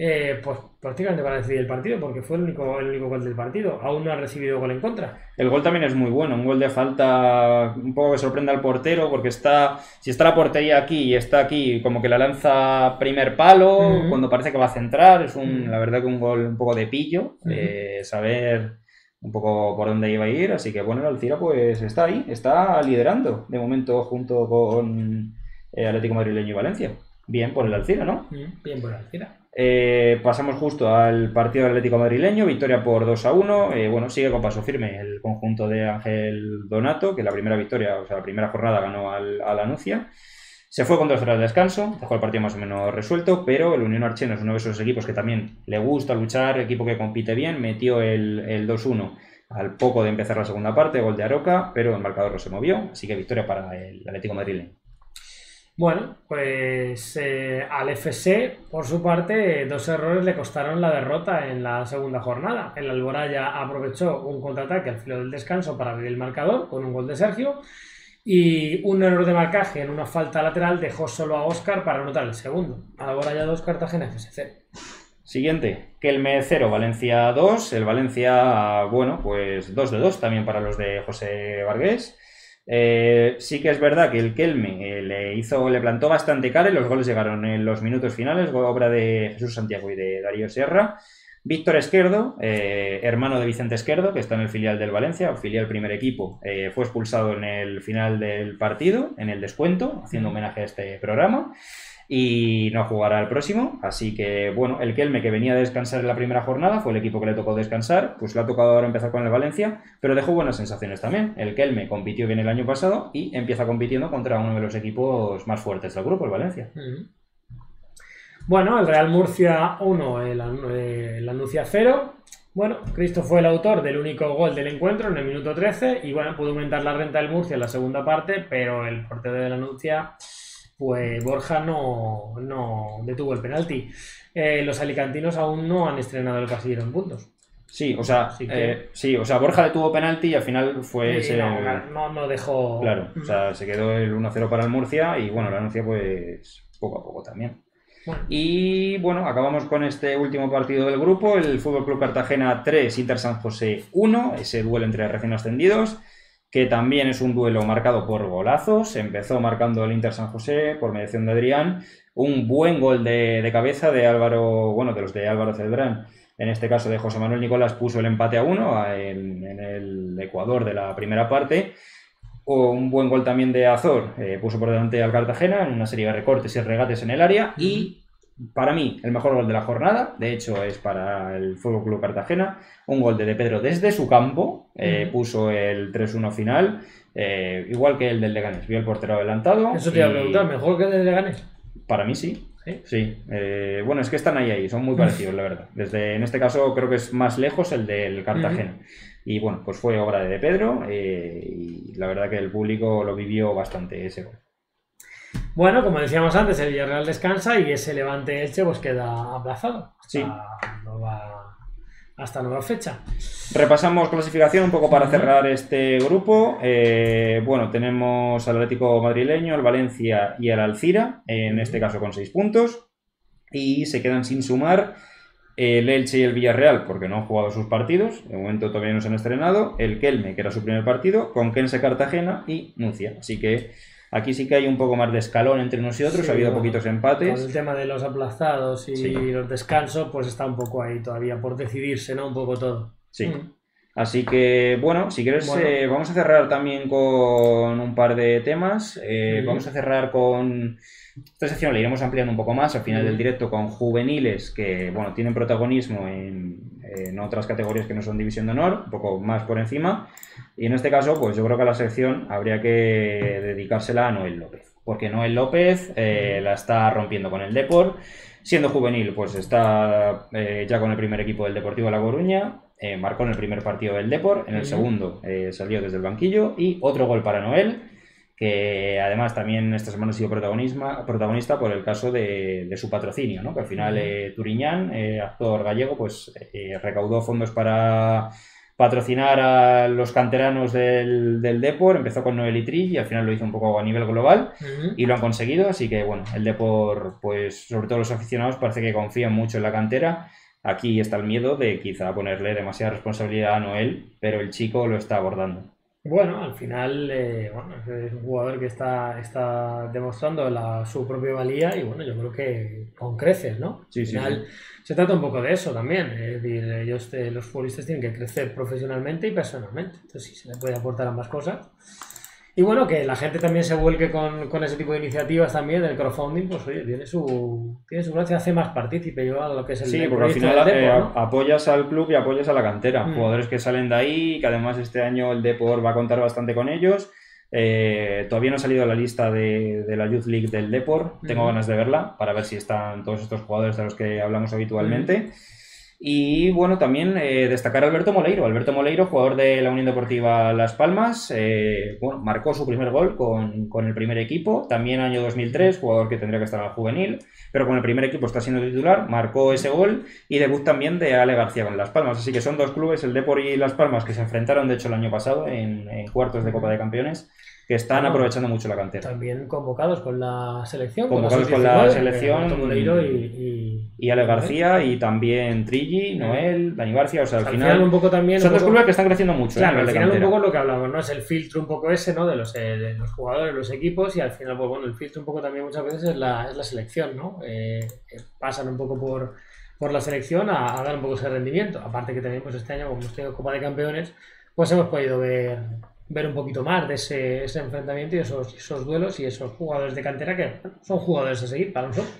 Eh, pues prácticamente para decidir el partido, porque fue el único, el único gol del partido. Aún no ha recibido gol en contra. El gol también es muy bueno, un gol de falta un poco que sorprende al portero porque está, si está la portería aquí y está aquí, como que la lanza primer palo, cuando parece que va a centrar, es un, la verdad que un gol un poco de pillo, eh, saber un poco por dónde iba a ir, así que bueno, el Alcira pues está ahí, está liderando de momento junto con eh, Atlético Madrileño y Valencia. Bien por el Alcira, ¿no? Bien por el Alcira. Eh, pasamos justo al partido Atlético Madrileño, victoria por 2 a 1. Eh, bueno, sigue con paso firme el conjunto de Ángel Donato, que la primera victoria, o sea, la primera jornada ganó al, al Anuncia. Se fue con dos horas de descanso, dejó el partido más o menos resuelto, pero el Unión Archeno es uno de esos equipos que también le gusta luchar, equipo que compite bien, metió el, el 2-1 al poco de empezar la segunda parte, gol de Aroca, pero el marcador no se movió, así que victoria para el Atlético Madrileño. Bueno, pues eh, al FC, por su parte, dos errores le costaron la derrota en la segunda jornada. El Alboraya aprovechó un contraataque al filo del descanso para abrir el marcador con un gol de Sergio y un error de marcaje en una falta lateral dejó solo a Oscar para anotar el segundo. Alboraya 2, Cartagena 0. Siguiente, Kelme 0, Valencia 2. El Valencia, bueno, pues 2 de 2 también para los de José Vargués. Eh, sí que es verdad que el Kelme eh, le hizo, le plantó bastante cara y los goles llegaron en los minutos finales, obra de Jesús Santiago y de Darío Sierra. Víctor Esquerdo, eh, hermano de Vicente Esquerdo, que está en el filial del Valencia, filial primer equipo, eh, fue expulsado en el final del partido, en el descuento, haciendo homenaje a este programa y no jugará el próximo. Así que, bueno, el Kelme que venía a descansar en la primera jornada fue el equipo que le tocó descansar, pues le ha tocado ahora empezar con el Valencia, pero dejó buenas sensaciones también. El Kelme compitió bien el año pasado y empieza compitiendo contra uno de los equipos más fuertes del grupo, el Valencia. Bueno, el Real Murcia 1, el, el Anuncia 0. Bueno, Cristo fue el autor del único gol del encuentro en el minuto 13 y bueno, pudo aumentar la renta del Murcia en la segunda parte, pero el portero del Anuncia, pues Borja no, no detuvo el penalti. Eh, los alicantinos aún no han estrenado el casillero en puntos. Sí, o sea, Así que- eh, sí, o sea, Borja detuvo penalti y al final fue ese- no, no, no dejó... Claro, o sea, se quedó el 1-0 para el Murcia y bueno, el Anuncia pues poco a poco también. Bueno. Y bueno, acabamos con este último partido del grupo, el Fútbol Club Cartagena 3, Inter San José 1, ese duelo entre recién ascendidos, que también es un duelo marcado por golazos. Empezó marcando el Inter San José por mediación de Adrián, un buen gol de, cabeza de Álvaro, bueno, de los de Álvaro Celdrán. En este caso de José Manuel Nicolás puso el empate a uno en, en el Ecuador de la primera parte. O un buen gol también de Azor, eh, puso por delante al Cartagena en una serie de recortes y regates en el área. Y para mí, el mejor gol de la jornada, de hecho, es para el Fútbol Club Cartagena. Un gol de De Pedro desde su campo, eh, puso el 3-1 final, eh, igual que el del Leganés. Vio el portero adelantado. Eso te iba a preguntar, ¿mejor que el de Leganés? Para mí sí. ¿Sí? Sí, eh, bueno, es que están ahí, ahí, son muy parecidos, la verdad. Desde, en este caso creo que es más lejos el del Cartagena. Y bueno, pues fue obra de De Pedro eh, y la verdad que el público lo vivió bastante ese gol. Bueno, como decíamos antes, el Villarreal descansa y ese Levante Elche pues queda aplazado hasta, Sí. nueva, hasta nueva fecha. Repasamos clasificación un poco para cerrar este grupo. Eh, bueno, tenemos al Atlético madrileño, al Valencia y al Alcira, en este caso con 6 puntos. Y se quedan sin sumar el Elche y el Villarreal, porque no han jugado sus partidos, de momento todavía no se han estrenado, el Kelme, que era su primer partido, con Kense Cartagena y Nucia. Así que aquí sí que hay un poco más de escalón entre unos y otros, Sí, ha habido bueno, poquitos Con empates. el tema de los aplazados y Sí. los descansos, pues está un poco ahí todavía por decidirse, ¿no? Un poco todo. Sí. Mm. Así que, bueno, si quieres, Bueno. eh, vamos a cerrar también con un par de temas. Eh. Vamos a cerrar con. Esta sección la iremos ampliando un poco más al final del directo con juveniles que, bueno, tienen protagonismo en, en otras categorías que no son División de Honor, un poco más por encima. Y en este caso, pues yo creo que a la sección habría que dedicársela a Noel López. Porque Noel López eh, la está rompiendo con el Depor. Siendo juvenil, pues está eh, ya con el primer equipo del Deportivo La Coruña. eh, marcó en el primer partido del Depor. En el segundo salió desde el banquillo. Y otro gol para Noel. Que además también esta semana ha sido protagonista por el caso de, de su patrocinio, ¿no? Que al final Turiñán, actor gallego, pues recaudó fondos para patrocinar a los canteranos del, del Depor. Empezó con Noel y y al final lo hizo un poco a nivel global y lo han conseguido, así que bueno, el Depor, pues sobre todo los aficionados parece que confían mucho en la cantera. Aquí está el miedo de quizá ponerle demasiada responsabilidad a Noel, pero el chico lo está abordando. Bueno, al final, eh, bueno, es un jugador que está, está demostrando la- su propia valía y bueno, yo creo que con creces, ¿no? Sí, al sí, final se trata un poco de eso también, es decir, ellos, eh, los futbolistas tienen que crecer profesionalmente y personalmente, entonces sí, se le puede aportar ambas cosas. Y bueno, que la gente también se vuelque con, con ese tipo de iniciativas también del crowdfunding, pues oye, tiene su, tiene su gracia, hace más partícipe yo a lo que es el Sí, el porque al final eh, apoyas al club y apoyas a la cantera. Mm. Jugadores que salen de ahí, que además este año el Depor va a contar bastante con ellos. Eh, todavía no ha salido la lista de, de la Youth League del Depor. Tengo ganas de verla para ver si están todos estos jugadores de los que hablamos habitualmente. Y bueno, también eh, destacar a Alberto Moleiro. Alberto Moleiro, jugador de la Unión Deportiva Las Palmas, eh, bueno, marcó su primer gol con, con el primer equipo. También año 2003, jugador que tendría que estar el juvenil, pero con el primer equipo está siendo titular, marcó ese gol y debut también de Ale García con Las Palmas. Así que son dos clubes, el Depor y Las Palmas, que se enfrentaron de hecho el año pasado en cuartos de Copa de Campeones, que están Ah. aprovechando mucho la cantera. También convocados con la selección. Convocados con la sub-19, selección. Y, y, Y Ale García y también Trilli, Noel, Dani García, o sea, al, Al final, final un poco también. son dos poco- clubes que están creciendo mucho. ¿eh? Claro, al final un poco lo que hablamos, ¿no? Es el filtro un poco ese, ¿no? De los, eh, de los jugadores, los equipos y al final, pues bueno, el filtro un poco también muchas veces es la, es la selección, ¿no? Eh, eh, pasan un poco por, por la selección a, a dar un poco ese rendimiento. Aparte que también, pues este año, como hemos tenido Copa de Campeones, pues hemos podido ver, ver un poquito más de ese, ese enfrentamiento y esos, esos duelos y esos jugadores de cantera que son jugadores a seguir para nosotros.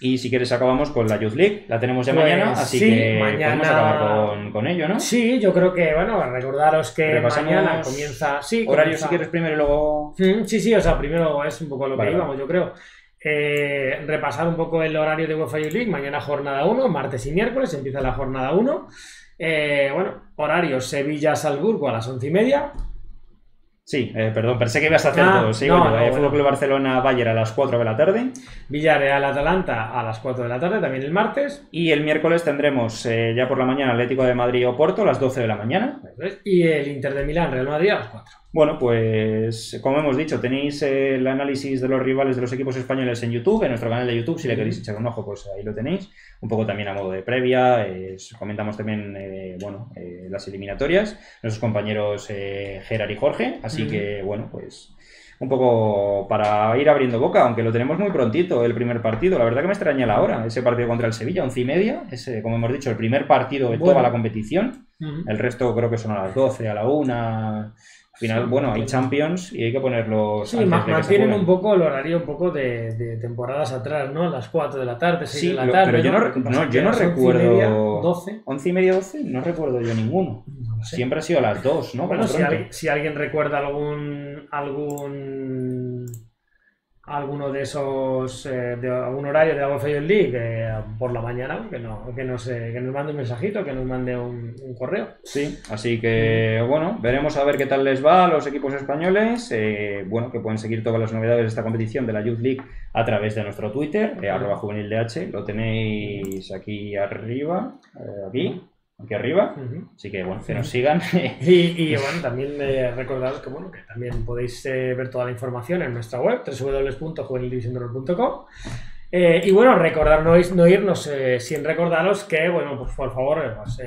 Y si quieres acabamos con la Youth League, la tenemos ya Pues mañana, así sí, que mañana- podemos acabar con, con ello, ¿no? Sí, yo creo que, bueno, recordaros que Repasamos mañana comienza. Sí, Horario comienza- si quieres primero y luego... Mm, Sí, sí, o sea, primero es un poco lo que vale. íbamos, yo creo. Eh, repasar un poco el horario de UEFA Youth League. Mañana jornada 1, martes y miércoles empieza la jornada 1. Eh, bueno, horario Sevilla-Salzburgo a las 11 y media. Sí, eh, perdón, pensé que ibas a hacer Ah, todo. Sí, no, bueno, no. Fútbol Club Barcelona-Bayern a las 4 de la tarde. Villarreal-Atalanta a las 4 de la tarde, también el martes. Y el miércoles tendremos eh, ya por la mañana Atlético de Madrid o Porto a las 12 de la mañana. Y el Inter de Milán-Real Madrid a las 4. Bueno, pues como hemos dicho, tenéis eh, el análisis de los rivales de los equipos españoles en YouTube, en nuestro canal de YouTube, si le queréis echar un ojo, pues ahí lo tenéis. Un poco también a modo de previa, eh, comentamos también, eh, bueno, eh, las eliminatorias, nuestros compañeros eh, Gerard y Jorge, así que, bueno, pues un poco para ir abriendo boca, aunque lo tenemos muy prontito, el primer partido. La verdad que me extraña la hora, ese partido contra el Sevilla, once y media, ese, como hemos dicho, el primer partido de Bueno. toda la competición. El resto creo que son a las 12, a la 1. Al final, Sí, bueno, hay. Champions y hay que ponerlos. Sí, mantienen un poco el horario un poco de, de temporadas atrás, ¿no? A las 4 de la tarde, 6 Sí, de la lo- tarde. pero yo no, no- yo no las 11 y recuerdo. media, 12. 11 y media, 12, no recuerdo yo ninguno. No sé. Siempre ha sido a las 2, ¿no? Bueno, si, alguien, si alguien recuerda algún algún alguno de esos eh, de algún horario de Youth League eh, por la mañana, que no, que nos, eh, que nos mande un mensajito, que nos mande un, un correo. Sí, así que bueno, veremos a ver qué tal les va a los equipos españoles. eh, bueno, que pueden seguir todas las novedades de esta competición de la Youth League a través de nuestro Twitter, arroba juvenildh. Lo tenéis aquí arriba, eh, aquí, aquí arriba. Así que bueno, que nos sigan. Y, y, bueno, también eh, recordaros que bueno, que también podéis eh, ver toda la información en nuestra web, www.juvenildivisiondolor.com Eh, y bueno, recordar no, no irnos sin recordaros que, bueno, pues por favor, pues,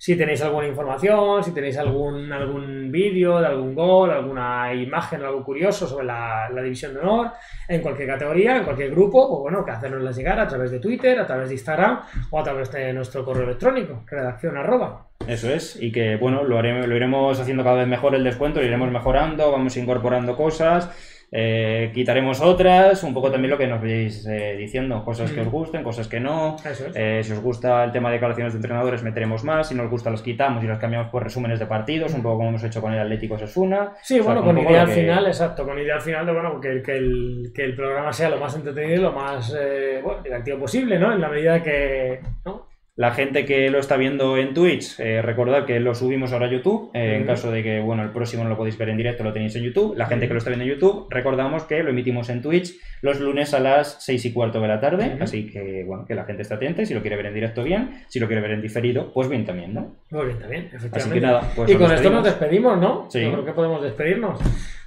si tenéis alguna información, si tenéis algún, algún vídeo de algún gol, alguna imagen, algo curioso sobre la, la división de honor, en cualquier categoría, en cualquier grupo, pues bueno, que hacernoslas llegar a través de Twitter, a través de Instagram o a través de nuestro correo electrónico, redacción arroba. Eso es, y que bueno, lo, haremos, lo iremos haciendo cada vez mejor el descuento, lo iremos mejorando, vamos incorporando cosas, eh, quitaremos otras, un poco también lo que nos veis eh, diciendo, cosas que os gusten, cosas que no. Es. Eh, si os gusta el tema de declaraciones de entrenadores, meteremos más. Si no os gusta, las quitamos y las cambiamos por resúmenes de partidos, un poco como hemos hecho con el Atlético Sasuna. Sí, O sea, bueno, con idea al que- final, exacto, con idea al final de bueno, que, que, el, que el programa sea lo más entretenido y lo más bueno, divertido posible, ¿no? En la medida que. ¿no? La gente que lo está viendo en Twitch, eh, recordad que lo subimos ahora a YouTube. eh, En caso de que, bueno, el próximo no lo podéis ver en directo, lo tenéis en YouTube. La gente que lo está viendo en YouTube, recordamos que lo emitimos en Twitch los lunes a las 6 y cuarto de la tarde. Así que, bueno, que la gente esté atenta. Si lo quiere ver en directo, bien. Si lo quiere ver en diferido, pues bien también, ¿no? Muy bien, también, efectivamente. Así que nada, pues y con esto nos despedimos. despedimos, ¿no? Sí. Yo creo que podemos despedirnos.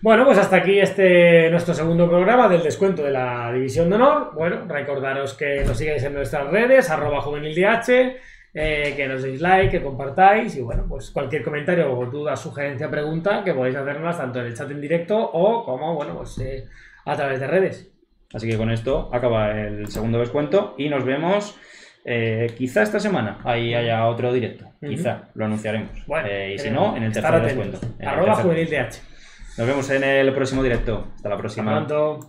Bueno, pues hasta aquí este nuestro segundo programa del descuento de la División de Honor. Bueno, recordaros que nos sigáis en nuestras redes, arroba juvenildh, eh, que nos deis like, que compartáis y bueno, pues cualquier comentario o duda, sugerencia, pregunta que podéis hacernos tanto en el chat en directo o como, bueno, pues eh, a través de redes. Así que con esto acaba el segundo descuento y nos vemos. eh, quizá esta semana ahí haya otro directo. Quizá lo anunciaremos. Bueno, Eh, y si no, en el tercer descuento. En el Arroba. Nos vemos en el próximo directo. Hasta la Hasta próxima. pronto.